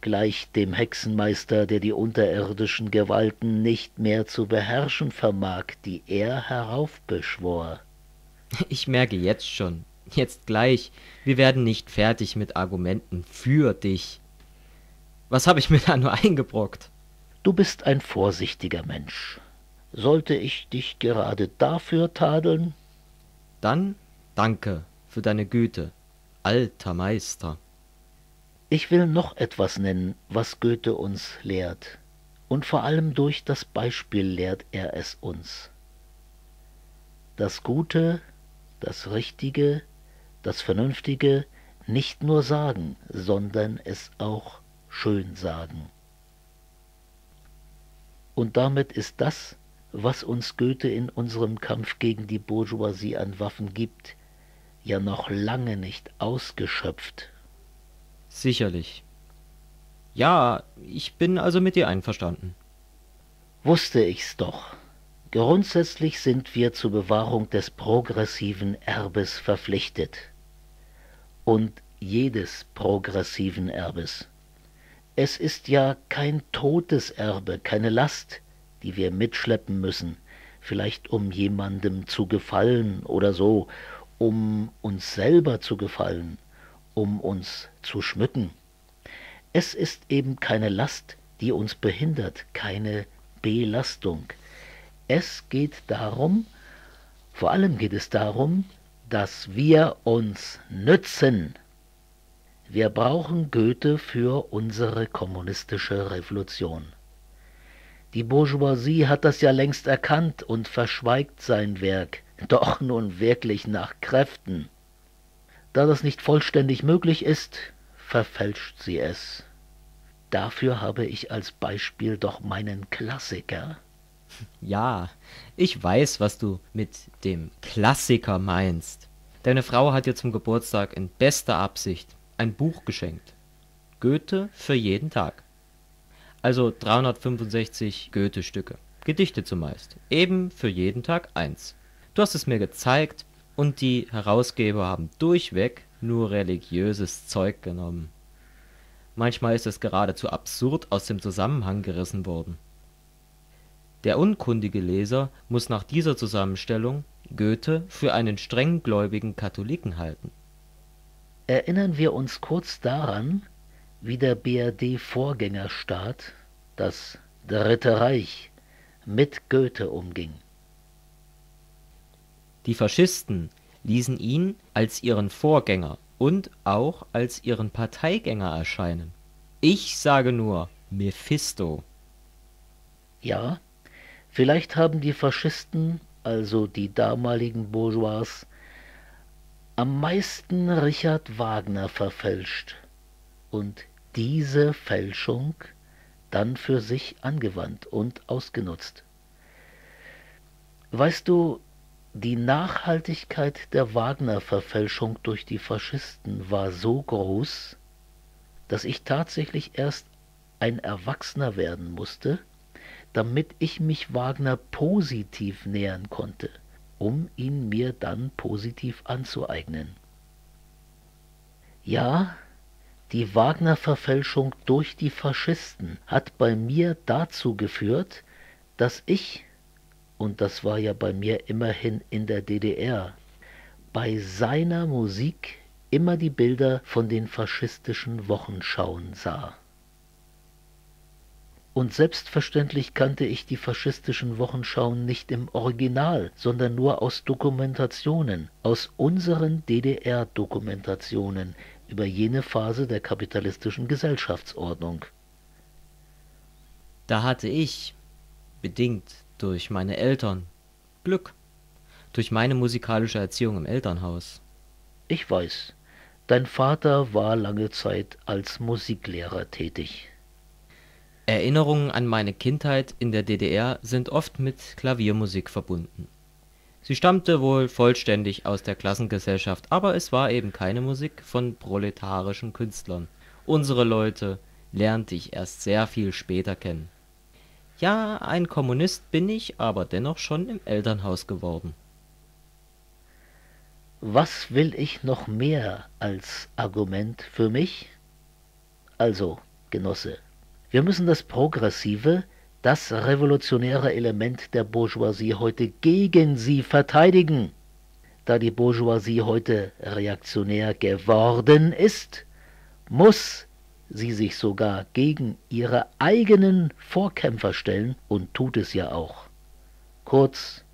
gleicht dem Hexenmeister, der die unterirdischen Gewalten nicht mehr zu beherrschen vermag, die er heraufbeschwor. Ich merke jetzt schon, jetzt gleich, wir werden nicht fertig mit Argumenten für dich. Was habe ich mir da nur eingebrockt? Du bist ein vorsichtiger Mensch. Sollte ich dich gerade dafür tadeln? Dann danke für deine Güte, alter Meister. Ich will noch etwas nennen, was Goethe uns lehrt, und vor allem durch das Beispiel lehrt er es uns. Das Gute, das Richtige, das Vernünftige nicht nur sagen, sondern es auch schön sagen. Und damit ist das, was uns Goethe in unserem Kampf gegen die Bourgeoisie an Waffen gibt, ja noch lange nicht ausgeschöpft. Sicherlich. Ja, ich bin also mit dir einverstanden. Wusste ich's doch. Grundsätzlich sind wir zur Bewahrung des progressiven Erbes verpflichtet. Und jedes progressiven Erbes. Es ist ja kein totes Erbe, keine Last, die wir mitschleppen müssen, vielleicht um jemandem zu gefallen oder so, um uns selber zu gefallen, um uns zu schmücken. Es ist eben keine Last, die uns behindert, keine Belastung. Es geht darum, vor allem geht es darum, dass wir uns nützen, wir brauchen Goethe für unsere kommunistische Revolution. Die Bourgeoisie hat das ja längst erkannt und verschweigt sein Werk, doch nun wirklich nach Kräften. Da das nicht vollständig möglich ist, verfälscht sie es. Dafür habe ich als Beispiel doch meinen Klassiker. Ja, ich weiß, was du mit dem Klassiker meinst. Deine Frau hat dir zum Geburtstag in bester Absicht ein Buch geschenkt. Goethe für jeden Tag. Also 365 Goethe-Stücke. Gedichte zumeist. Eben für jeden Tag eins. Du hast es mir gezeigt und die Herausgeber haben durchweg nur religiöses Zeug genommen. Manchmal ist es geradezu absurd aus dem Zusammenhang gerissen worden. Der unkundige Leser muss nach dieser Zusammenstellung Goethe für einen strenggläubigen Katholiken halten Erinnern wir uns kurz daran, wie der BRD-Vorgängerstaat, das Dritte Reich, mit Goethe umging. Die Faschisten ließen ihn als ihren Vorgänger und auch als ihren Parteigänger erscheinen. Ich sage nur Mephisto. Ja, vielleicht haben die Faschisten, also die damaligen Bourgeois, am meisten Richard Wagner verfälscht und diese Fälschung dann für sich angewandt und ausgenutzt. Weißt du, die Nachhaltigkeit der Wagner-Verfälschung durch die Faschisten war so groß, dass ich tatsächlich erst ein Erwachsener werden musste, damit ich mich Wagner positiv nähern konnte um ihn mir dann positiv anzueignen. Ja, die Wagner-Verfälschung durch die Faschisten hat bei mir dazu geführt, dass ich, und das war ja bei mir immerhin in der DDR, bei seiner Musik immer die Bilder von den faschistischen Wochenschauen sah. Und selbstverständlich kannte ich die faschistischen Wochenschauen nicht im Original, sondern nur aus Dokumentationen, aus unseren DDR-Dokumentationen über jene Phase der kapitalistischen Gesellschaftsordnung. Da hatte ich, bedingt durch meine Eltern, Glück. Durch meine musikalische Erziehung im Elternhaus. Ich weiß, dein Vater war lange Zeit als Musiklehrer tätig. Erinnerungen an meine Kindheit in der DDR sind oft mit Klaviermusik verbunden. Sie stammte wohl vollständig aus der Klassengesellschaft, aber es war eben keine Musik von proletarischen Künstlern. Unsere Leute lernte ich erst sehr viel später kennen. Ja, ein Kommunist bin ich, aber dennoch schon im Elternhaus geworden. Was will ich noch mehr als Argument für mich? Also, Genosse, wir müssen das progressive, das revolutionäre Element der Bourgeoisie heute gegen sie verteidigen. Da die Bourgeoisie heute reaktionär geworden ist, muss sie sich sogar gegen ihre eigenen Vorkämpfer stellen und tut es ja auch. Kurz,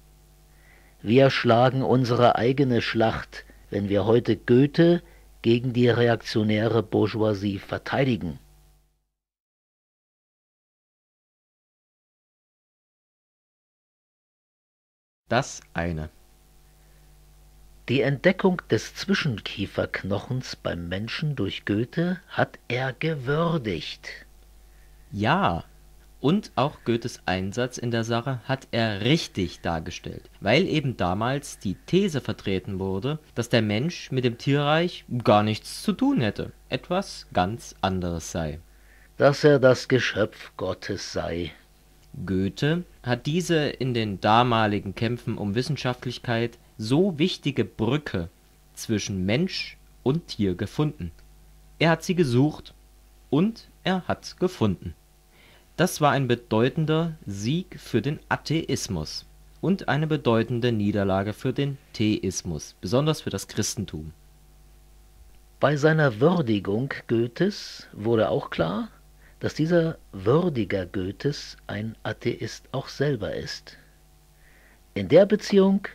wir schlagen unsere eigene Schlacht, wenn wir heute Goethe gegen die reaktionäre Bourgeoisie verteidigen. Das eine. Die Entdeckung des Zwischenkieferknochens beim Menschen durch Goethe hat er gewürdigt. Ja, und auch Goethes Einsatz in der Sache hat er richtig dargestellt, weil eben damals die These vertreten wurde, dass der Mensch mit dem Tierreich gar nichts zu tun hätte, etwas ganz anderes sei. Dass er das Geschöpf Gottes sei. Goethe hat diese in den damaligen Kämpfen um Wissenschaftlichkeit so wichtige Brücke zwischen Mensch und Tier gefunden. Er hat sie gesucht und er hat gefunden. Das war ein bedeutender Sieg für den Atheismus und eine bedeutende Niederlage für den Theismus, besonders für das Christentum. Bei seiner Würdigung Goethes wurde auch klar, dass dieser Würdiger Goethes ein Atheist auch selber ist. In der Beziehung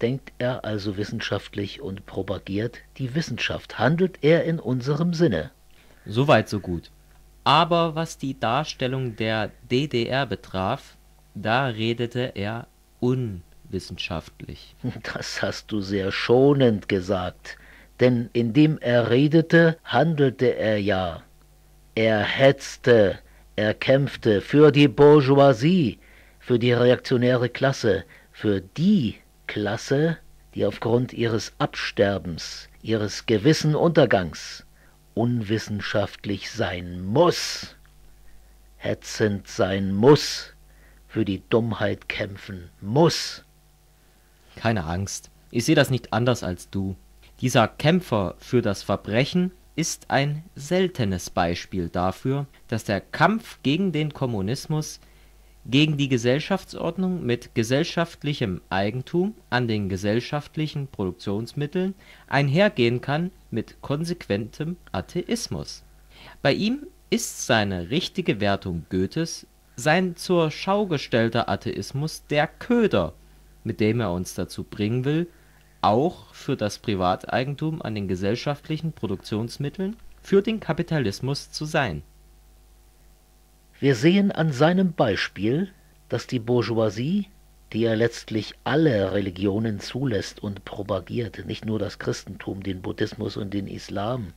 denkt er also wissenschaftlich und propagiert die Wissenschaft, handelt er in unserem Sinne. Soweit so gut. Aber was die Darstellung der DDR betraf, da redete er unwissenschaftlich. Das hast du sehr schonend gesagt, denn indem er redete, handelte er ja. Er hetzte, er kämpfte für die Bourgeoisie, für die reaktionäre Klasse, für die Klasse, die aufgrund ihres Absterbens, ihres gewissen Untergangs unwissenschaftlich sein muss, hetzend sein muss, für die Dummheit kämpfen muss. Keine Angst, ich sehe das nicht anders als du. Dieser Kämpfer für das Verbrechen ist ein seltenes Beispiel dafür, dass der Kampf gegen den Kommunismus, gegen die Gesellschaftsordnung mit gesellschaftlichem Eigentum an den gesellschaftlichen Produktionsmitteln einhergehen kann mit konsequentem Atheismus. Bei ihm ist seine richtige Wertung Goethes, sein zur Schau gestellter Atheismus der Köder, mit dem er uns dazu bringen will, auch für das Privateigentum an den gesellschaftlichen Produktionsmitteln, für den Kapitalismus zu sein. Wir sehen an seinem Beispiel, dass die Bourgeoisie die ja letztlich alle Religionen zulässt und propagiert, nicht nur das Christentum, den Buddhismus und den Islam,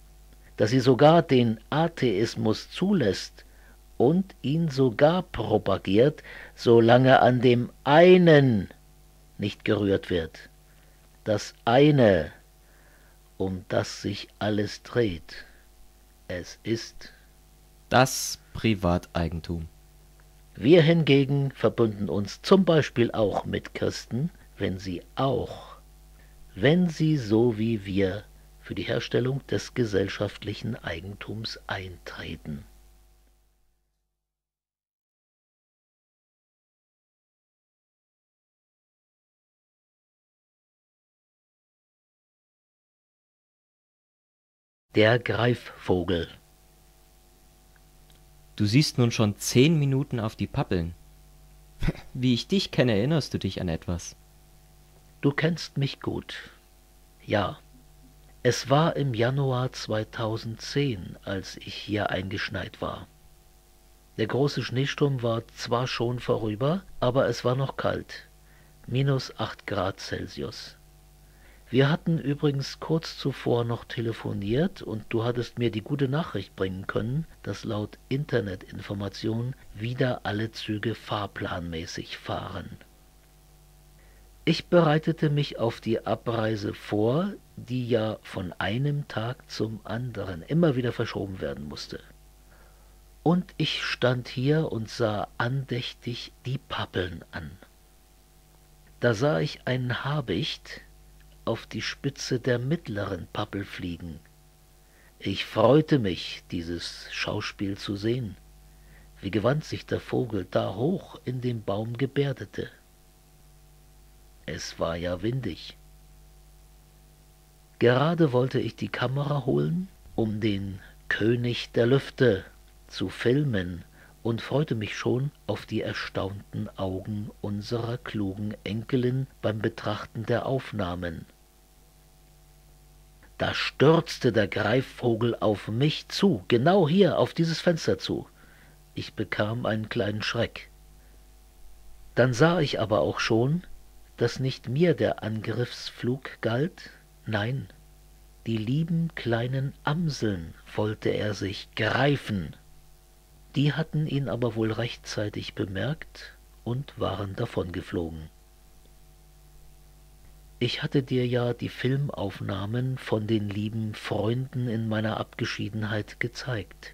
dass sie sogar den Atheismus zulässt und ihn sogar propagiert, solange an dem einen nicht gerührt wird. Das eine, um das sich alles dreht. Es ist das Privateigentum. Wir hingegen verbunden uns zum Beispiel auch mit Christen, wenn sie auch, wenn sie so wie wir für die Herstellung des gesellschaftlichen Eigentums eintreten. Der Greifvogel Du siehst nun schon zehn Minuten auf die Pappeln. Wie ich dich kenne, erinnerst du dich an etwas? Du kennst mich gut. Ja. Es war im Januar 2010, als ich hier eingeschneit war. Der große Schneesturm war zwar schon vorüber, aber es war noch kalt. Minus acht Grad Celsius. Wir hatten übrigens kurz zuvor noch telefoniert und du hattest mir die gute Nachricht bringen können, dass laut Internetinformation wieder alle Züge fahrplanmäßig fahren. Ich bereitete mich auf die Abreise vor, die ja von einem Tag zum anderen immer wieder verschoben werden musste. und ich stand hier und sah andächtig die Pappeln an. Da sah ich einen Habicht auf die Spitze der mittleren Pappel fliegen. Ich freute mich, dieses Schauspiel zu sehen, wie gewandt sich der Vogel da hoch in dem Baum gebärdete. Es war ja windig. Gerade wollte ich die Kamera holen, um den König der Lüfte zu filmen und freute mich schon auf die erstaunten Augen unserer klugen Enkelin beim Betrachten der Aufnahmen. Da stürzte der Greifvogel auf mich zu, genau hier auf dieses Fenster zu. Ich bekam einen kleinen Schreck. Dann sah ich aber auch schon, dass nicht mir der Angriffsflug galt, nein, die lieben kleinen Amseln wollte er sich greifen. Die hatten ihn aber wohl rechtzeitig bemerkt und waren davongeflogen. Ich hatte dir ja die Filmaufnahmen von den lieben Freunden in meiner Abgeschiedenheit gezeigt.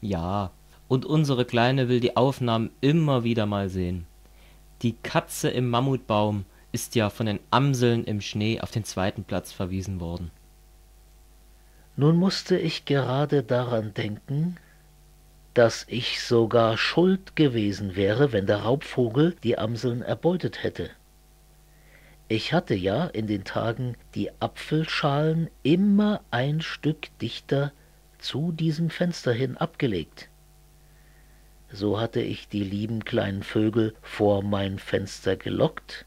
Ja, und unsere Kleine will die Aufnahmen immer wieder mal sehen. Die Katze im Mammutbaum ist ja von den Amseln im Schnee auf den zweiten Platz verwiesen worden. Nun musste ich gerade daran denken, dass ich sogar schuld gewesen wäre, wenn der Raubvogel die Amseln erbeutet hätte. Ich hatte ja in den Tagen die Apfelschalen immer ein Stück dichter zu diesem Fenster hin abgelegt. So hatte ich die lieben kleinen Vögel vor mein Fenster gelockt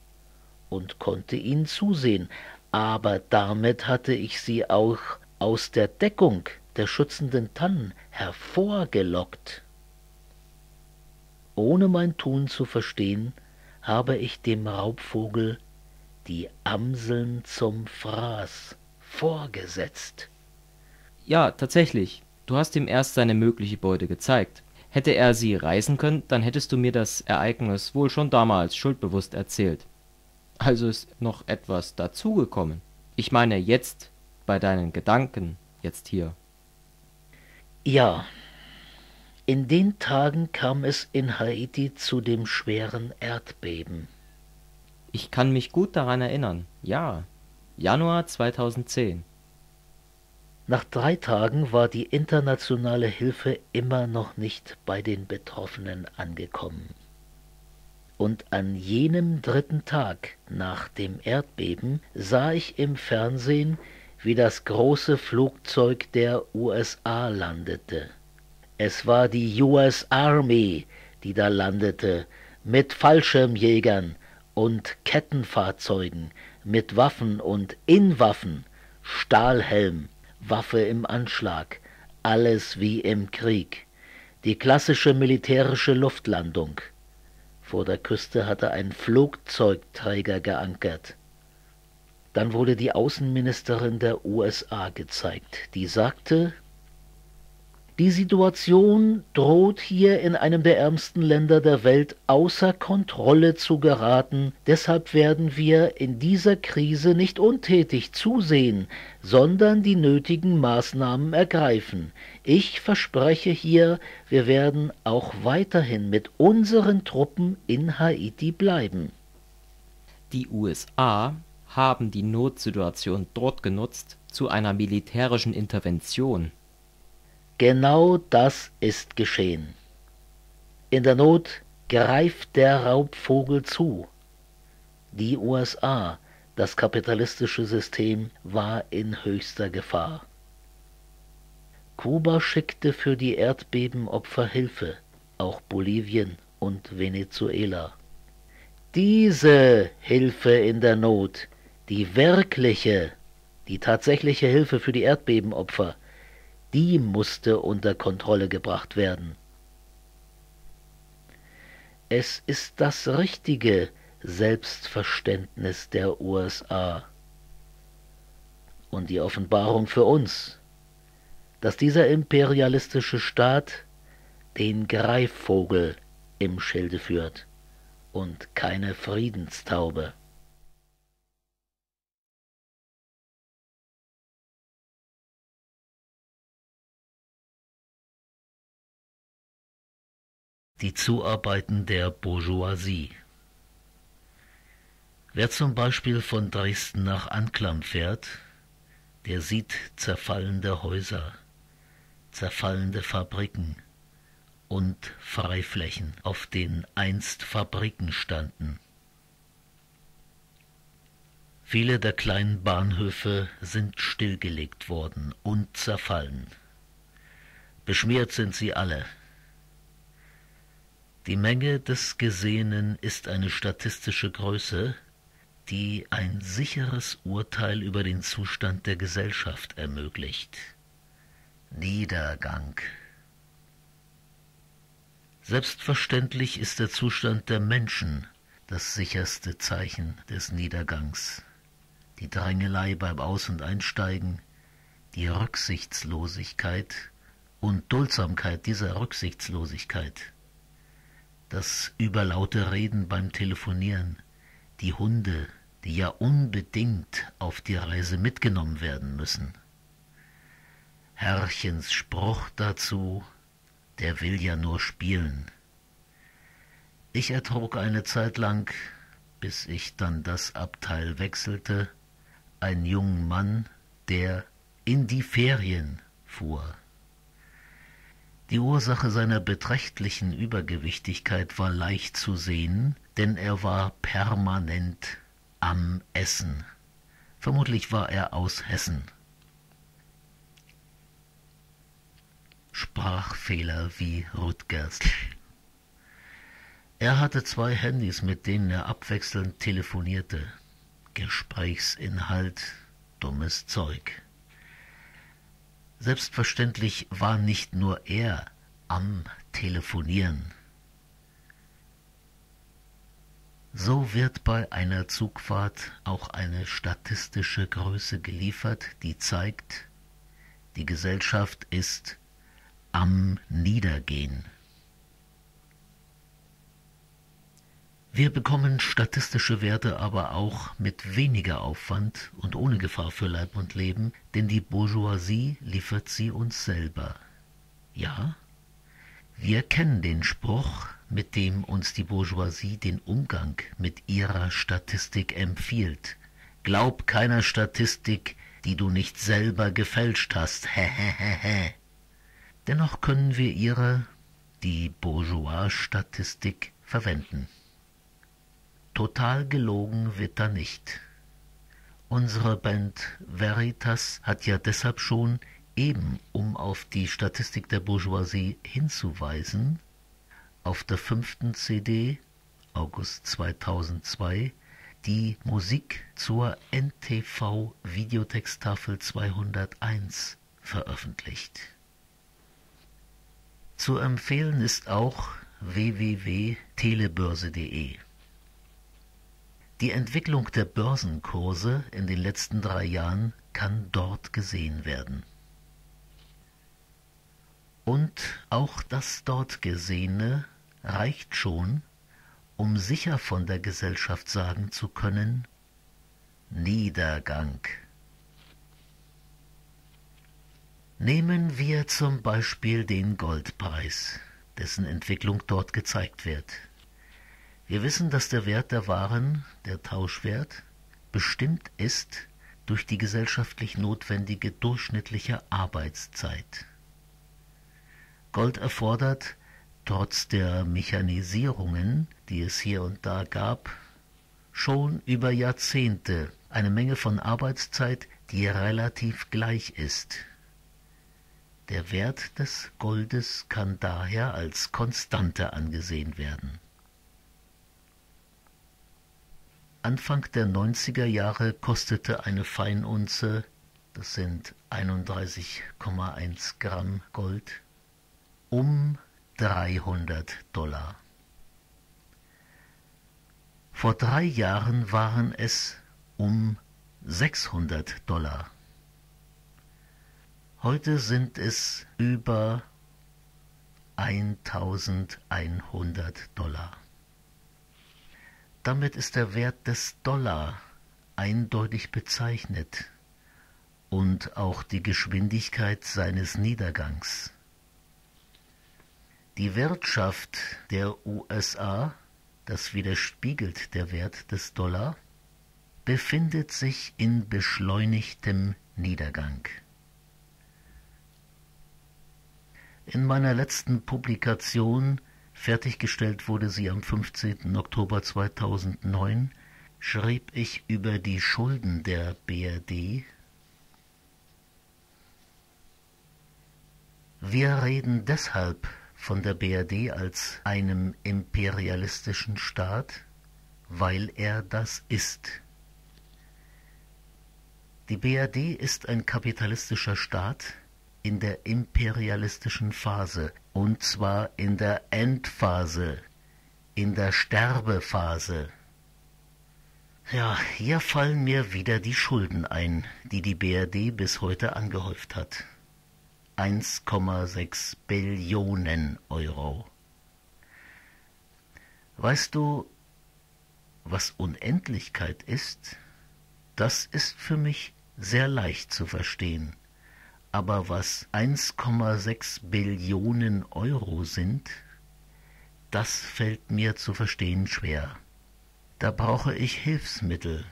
und konnte ihnen zusehen, aber damit hatte ich sie auch aus der Deckung der schützenden Tannen hervorgelockt. Ohne mein Tun zu verstehen, habe ich dem Raubvogel die Amseln zum Fraß vorgesetzt. Ja, tatsächlich. Du hast ihm erst seine mögliche Beute gezeigt. Hätte er sie reißen können, dann hättest du mir das Ereignis wohl schon damals schuldbewusst erzählt. Also ist noch etwas dazugekommen. Ich meine jetzt bei deinen Gedanken, jetzt hier. Ja, in den Tagen kam es in Haiti zu dem schweren Erdbeben. Ich kann mich gut daran erinnern. Ja, Januar 2010. Nach drei Tagen war die internationale Hilfe immer noch nicht bei den Betroffenen angekommen. Und an jenem dritten Tag nach dem Erdbeben sah ich im Fernsehen, wie das große Flugzeug der USA landete. Es war die US Army, die da landete, mit Fallschirmjägern und Kettenfahrzeugen, mit Waffen und in Waffen, Stahlhelm, Waffe im Anschlag, alles wie im Krieg. Die klassische militärische Luftlandung. Vor der Küste hatte ein Flugzeugträger geankert. Dann wurde die Außenministerin der USA gezeigt, die sagte, die Situation droht hier in einem der ärmsten Länder der Welt außer Kontrolle zu geraten. Deshalb werden wir in dieser Krise nicht untätig zusehen, sondern die nötigen Maßnahmen ergreifen. Ich verspreche hier, wir werden auch weiterhin mit unseren Truppen in Haiti bleiben. Die USA haben die Notsituation dort genutzt zu einer militärischen Intervention. Genau das ist geschehen. In der Not greift der Raubvogel zu. Die USA, das kapitalistische System, war in höchster Gefahr. Kuba schickte für die Erdbebenopfer Hilfe, auch Bolivien und Venezuela. Diese Hilfe in der Not, die wirkliche, die tatsächliche Hilfe für die Erdbebenopfer, die musste unter Kontrolle gebracht werden. Es ist das richtige Selbstverständnis der USA und die Offenbarung für uns, dass dieser imperialistische Staat den Greifvogel im Schilde führt und keine Friedenstaube. Die Zuarbeiten der Bourgeoisie. Wer zum Beispiel von Dresden nach Anklam fährt, der sieht zerfallende Häuser, zerfallende Fabriken und Freiflächen, auf denen einst Fabriken standen. Viele der kleinen Bahnhöfe sind stillgelegt worden und zerfallen. Beschmiert sind sie alle. Die Menge des Gesehenen ist eine statistische Größe, die ein sicheres Urteil über den Zustand der Gesellschaft ermöglicht. Niedergang. Selbstverständlich ist der Zustand der Menschen das sicherste Zeichen des Niedergangs. Die Drängelei beim Aus- und Einsteigen, die Rücksichtslosigkeit und Duldsamkeit dieser Rücksichtslosigkeit, das überlaute Reden beim Telefonieren, die Hunde, die ja unbedingt auf die Reise mitgenommen werden müssen. Herrchens Spruch dazu, der will ja nur spielen. Ich ertrug eine Zeit lang, bis ich dann das Abteil wechselte, einen jungen Mann, der in die Ferien fuhr. Die Ursache seiner beträchtlichen Übergewichtigkeit war leicht zu sehen, denn er war permanent am Essen. Vermutlich war er aus Hessen. Sprachfehler wie Rutgers. Er hatte zwei Handys, mit denen er abwechselnd telefonierte. Gesprächsinhalt, dummes Zeug. Selbstverständlich war nicht nur er am Telefonieren. So wird bei einer Zugfahrt auch eine statistische Größe geliefert, die zeigt, die Gesellschaft ist am Niedergehen. Wir bekommen statistische Werte aber auch mit weniger Aufwand und ohne Gefahr für Leib und Leben, denn die Bourgeoisie liefert sie uns selber. Ja, wir kennen den Spruch, mit dem uns die Bourgeoisie den Umgang mit ihrer Statistik empfiehlt. Glaub keiner Statistik, die du nicht selber gefälscht hast. Hehehehe. Dennoch können wir ihre, die Bourgeois-Statistik, verwenden. Total gelogen wird da nicht. Unsere Band Veritas hat ja deshalb schon, eben um auf die Statistik der Bourgeoisie hinzuweisen, auf der fünften CD, August 2002, die Musik zur NTV Videotexttafel 201 veröffentlicht. Zu empfehlen ist auch www.telebörse.de. Die Entwicklung der Börsenkurse in den letzten drei Jahren kann dort gesehen werden. Und auch das dort Gesehene reicht schon, um sicher von der Gesellschaft sagen zu können, Niedergang. Nehmen wir zum Beispiel den Goldpreis, dessen Entwicklung dort gezeigt wird. Wir wissen, dass der Wert der Waren, der Tauschwert, bestimmt ist durch die gesellschaftlich notwendige durchschnittliche Arbeitszeit. Gold erfordert, trotz der Mechanisierungen, die es hier und da gab, schon über Jahrzehnte eine Menge von Arbeitszeit, die relativ gleich ist. Der Wert des Goldes kann daher als Konstante angesehen werden. Anfang der 90er Jahre kostete eine Feinunze, das sind 31,1 Gramm Gold, um 300 Dollar. Vor drei Jahren waren es um 600 Dollar. Heute sind es über 1100 Dollar. Damit ist der Wert des Dollar eindeutig bezeichnet und auch die Geschwindigkeit seines Niedergangs. Die Wirtschaft der USA, das widerspiegelt der Wert des Dollar, befindet sich in beschleunigtem Niedergang. In meiner letzten Publikation, fertiggestellt wurde sie am 15. Oktober 2009, schrieb ich über die Schulden der BRD. Wir reden deshalb von der BRD als einem imperialistischen Staat, weil er das ist. Die BRD ist ein kapitalistischer Staat in der imperialistischen Phase, und zwar in der Endphase, in der Sterbephase. Ja, hier fallen mir wieder die Schulden ein, die die BRD bis heute angehäuft hat. 1,6 Billionen Euro. Weißt du, was Unendlichkeit ist? Das ist für mich sehr leicht zu verstehen. Aber was 1,6 Billionen Euro sind, das fällt mir zu verstehen schwer. Da brauche ich Hilfsmittel.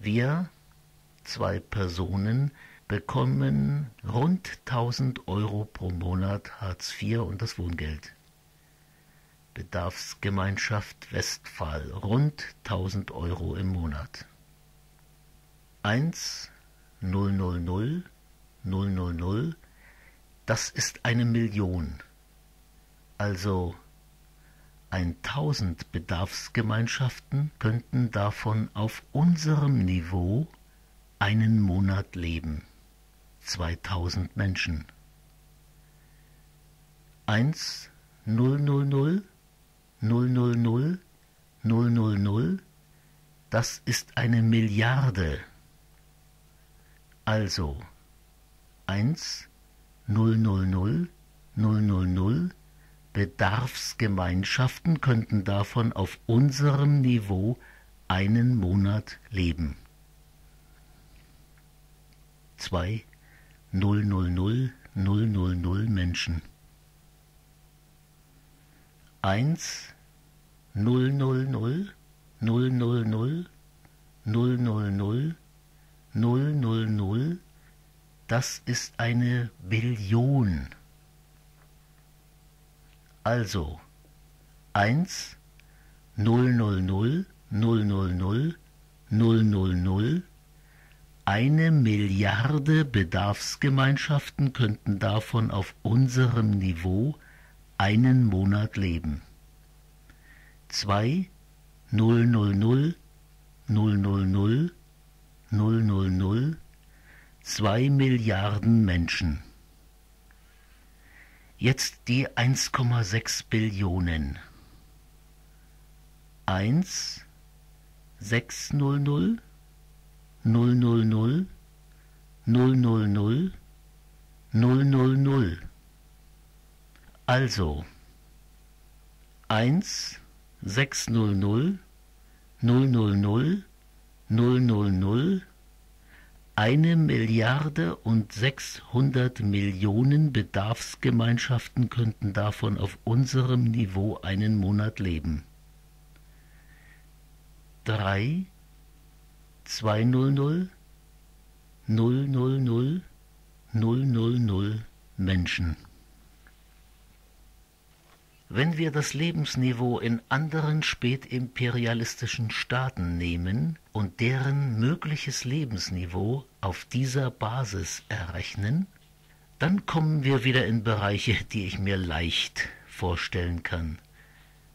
Wir, zwei Personen, bekommen rund 1000 Euro pro Monat Hartz IV und das Wohngeld. Bedarfsgemeinschaft Westphal, rund 1000 Euro im Monat. 1 000 000, das ist eine Million. Also 1000 Bedarfsgemeinschaften könnten davon auf unserem Niveau einen Monat leben. 2000 Menschen. 1 000 000 000, das ist eine Milliarde. Also 1 000 000 Bedarfsgemeinschaften könnten davon auf unserem Niveau einen Monat leben. 2 000 000 Menschen. 1 000 000 000 000 das ist eine Billion. Also 1 000 000 000 eine Milliarde Bedarfsgemeinschaften könnten davon auf unserem Niveau einen Monat leben. 2 000 000 000 2 Milliarden Menschen. Jetzt die 1,6 Billionen. 1 600 000 000 000 also 1 600 000 000 eine Milliarde und 600 Millionen Bedarfsgemeinschaften könnten davon auf unserem Niveau einen Monat leben. 3 200 000 000 Menschen. Wenn wir das Lebensniveau in anderen spätimperialistischen Staaten nehmen und deren mögliches Lebensniveau auf dieser Basis errechnen, dann kommen wir wieder in Bereiche, die ich mir leicht vorstellen kann,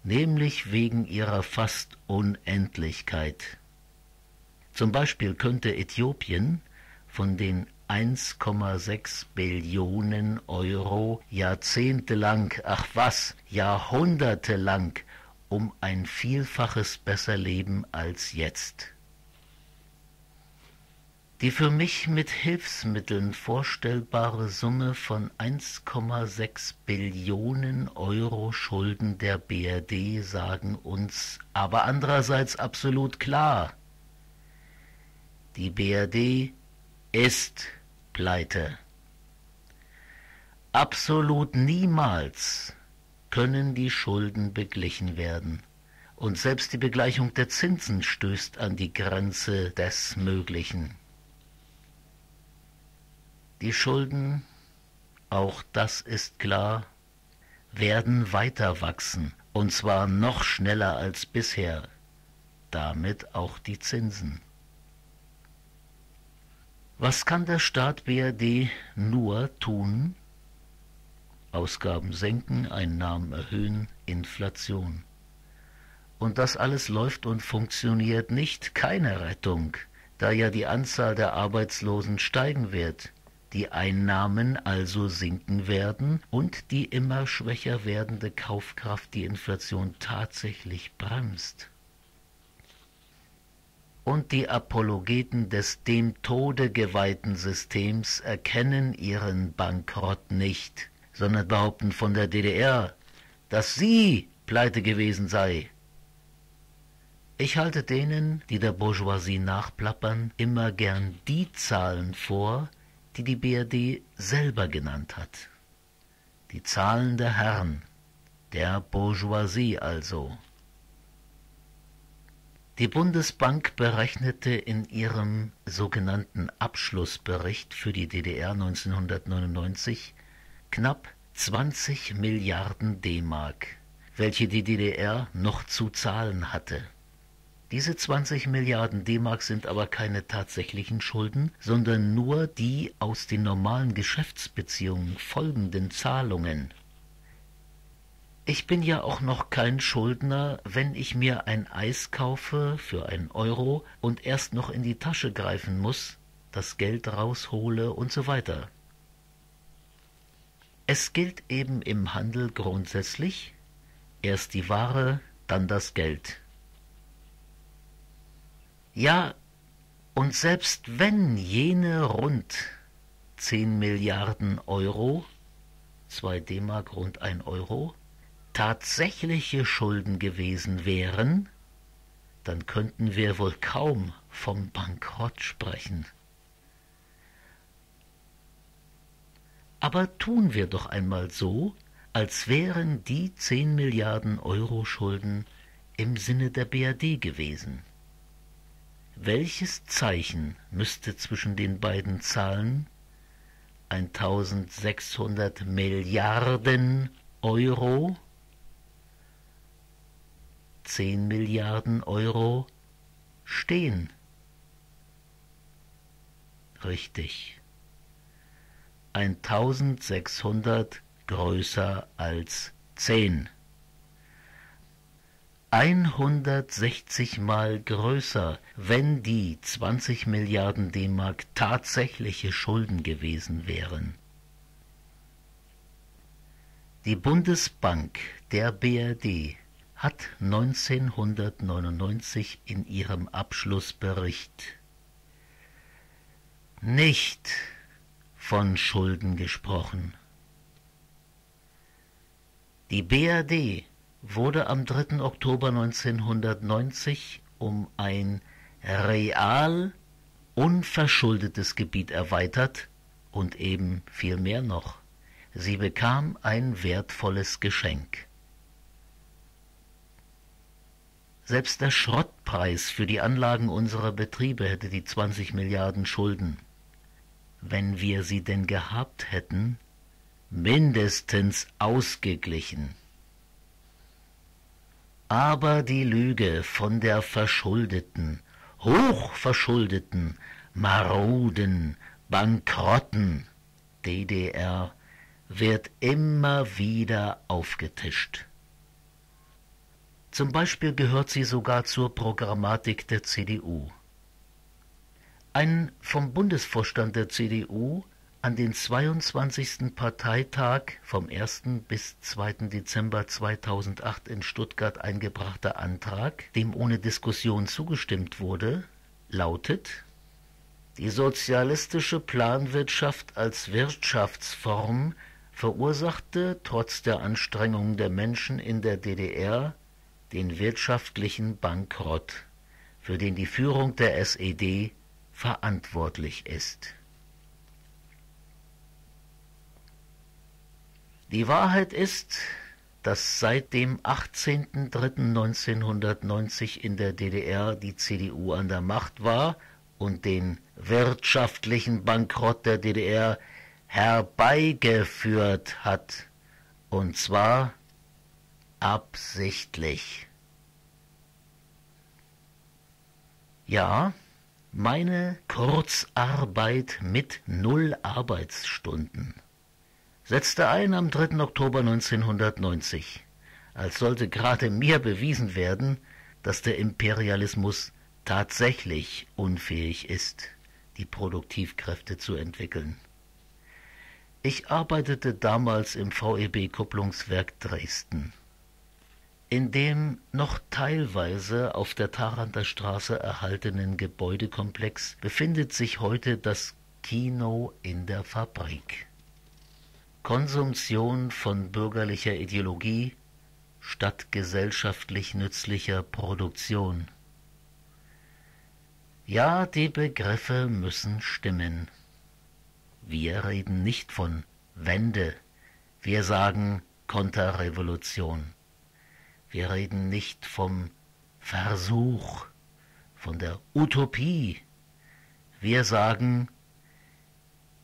nämlich wegen ihrer fast Unendlichkeit. Zum Beispiel könnte Äthiopien von den 1,6 Billionen Euro jahrzehntelang, ach was, jahrhundertelang um ein Vielfaches besser leben als jetzt. Die für mich mit Hilfsmitteln vorstellbare Summe von 1,6 Billionen Euro Schulden der BRD sagen uns aber andererseits absolut klar, die BRD ist pleite. absolut niemals können die Schulden beglichen werden. Und selbst die Begleichung der Zinsen stößt an die Grenze des Möglichen. Die Schulden, auch das ist klar, werden weiter wachsen, und zwar noch schneller als bisher, damit auch die Zinsen. Was kann der Staat BRD nur tun? Ausgaben senken, Einnahmen erhöhen, Inflation. Und das alles läuft und funktioniert nicht, keine Rettung, da ja die Anzahl der Arbeitslosen steigen wird, die Einnahmen also sinken werden und die immer schwächer werdende Kaufkraft die Inflation tatsächlich bremst und die Apologeten des dem Tode geweihten Systems erkennen ihren Bankrott nicht, sondern behaupten von der DDR, dass sie pleite gewesen sei. Ich halte denen, die der Bourgeoisie nachplappern, immer gern die Zahlen vor, die die BRD selber genannt hat. Die Zahlen der Herren, der Bourgeoisie also. Die Bundesbank berechnete in ihrem sogenannten Abschlussbericht für die DDR 1999 knapp 20 Milliarden D-Mark, welche die DDR noch zu zahlen hatte. Diese 20 Milliarden D-Mark sind aber keine tatsächlichen Schulden, sondern nur die aus den normalen Geschäftsbeziehungen folgenden Zahlungen ich bin ja auch noch kein Schuldner, wenn ich mir ein Eis kaufe für einen Euro und erst noch in die Tasche greifen muss, das Geld raushole und so weiter. Es gilt eben im Handel grundsätzlich erst die Ware, dann das Geld. Ja, und selbst wenn jene rund 10 Milliarden Euro, 2 D-Mark rund 1 Euro, tatsächliche Schulden gewesen wären, dann könnten wir wohl kaum vom Bankrott sprechen. Aber tun wir doch einmal so, als wären die 10 Milliarden Euro Schulden im Sinne der BRD gewesen. Welches Zeichen müsste zwischen den beiden Zahlen 1600 Milliarden Euro 10 Milliarden Euro stehen. Richtig. 1600 größer als 10. 160 mal größer, wenn die 20 Milliarden D-Mark tatsächliche Schulden gewesen wären. Die Bundesbank der BRD hat 1999 in ihrem Abschlussbericht nicht von Schulden gesprochen. Die BRD wurde am 3. Oktober 1990 um ein real unverschuldetes Gebiet erweitert und eben viel mehr noch. Sie bekam ein wertvolles Geschenk. Selbst der Schrottpreis für die Anlagen unserer Betriebe hätte die 20 Milliarden Schulden, wenn wir sie denn gehabt hätten, mindestens ausgeglichen. Aber die Lüge von der verschuldeten, hochverschuldeten, maroden, bankrotten DDR wird immer wieder aufgetischt. Zum Beispiel gehört sie sogar zur Programmatik der CDU. Ein vom Bundesvorstand der CDU an den 22. Parteitag vom 1. bis 2. Dezember 2008 in Stuttgart eingebrachter Antrag, dem ohne Diskussion zugestimmt wurde, lautet Die sozialistische Planwirtschaft als Wirtschaftsform verursachte trotz der Anstrengungen der Menschen in der DDR den wirtschaftlichen Bankrott, für den die Führung der SED verantwortlich ist. Die Wahrheit ist, dass seit dem 18.03.1990 in der DDR die CDU an der Macht war und den wirtschaftlichen Bankrott der DDR herbeigeführt hat. Und zwar absichtlich. Ja, meine Kurzarbeit mit null Arbeitsstunden setzte ein am 3. Oktober 1990, als sollte gerade mir bewiesen werden, dass der Imperialismus tatsächlich unfähig ist, die Produktivkräfte zu entwickeln. Ich arbeitete damals im VEB Kupplungswerk Dresden. In dem noch teilweise auf der Taranter Straße erhaltenen Gebäudekomplex befindet sich heute das Kino in der Fabrik. Konsumtion von bürgerlicher Ideologie statt gesellschaftlich nützlicher Produktion. Ja, die Begriffe müssen stimmen. Wir reden nicht von Wende, wir sagen Konterrevolution. Wir reden nicht vom Versuch, von der Utopie. Wir sagen,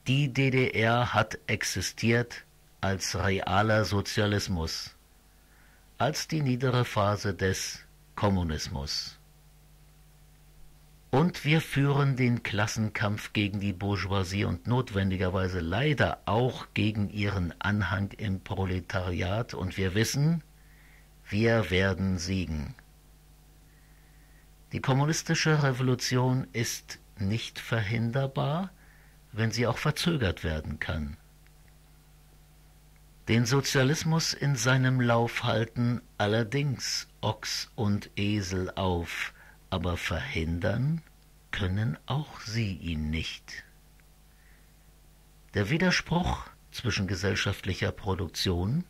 die DDR hat existiert als realer Sozialismus, als die niedere Phase des Kommunismus. Und wir führen den Klassenkampf gegen die Bourgeoisie und notwendigerweise leider auch gegen ihren Anhang im Proletariat, und wir wissen, wir werden siegen. Die kommunistische Revolution ist nicht verhinderbar, wenn sie auch verzögert werden kann. Den Sozialismus in seinem Lauf halten allerdings Ochs und Esel auf, aber verhindern können auch sie ihn nicht. Der Widerspruch zwischen gesellschaftlicher Produktion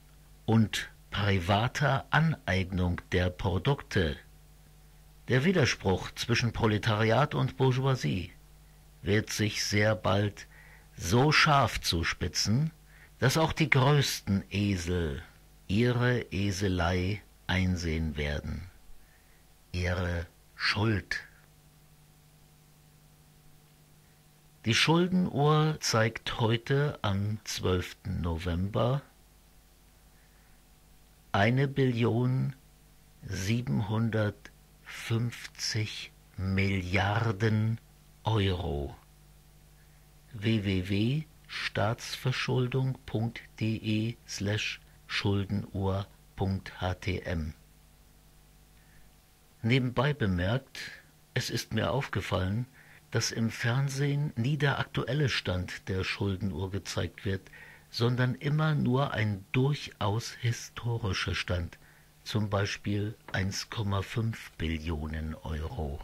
und privater Aneignung der Produkte. Der Widerspruch zwischen Proletariat und Bourgeoisie wird sich sehr bald so scharf zuspitzen, dass auch die größten Esel ihre Eselei einsehen werden, ihre Schuld. Die Schuldenuhr zeigt heute am 12. November eine Billion 750 Milliarden Euro. www.staatsverschuldung.de slash Schuldenuhr.htm Nebenbei bemerkt, es ist mir aufgefallen, dass im Fernsehen nie der aktuelle Stand der Schuldenuhr gezeigt wird, sondern immer nur ein durchaus historischer Stand, zum Beispiel 1,5 Billionen Euro.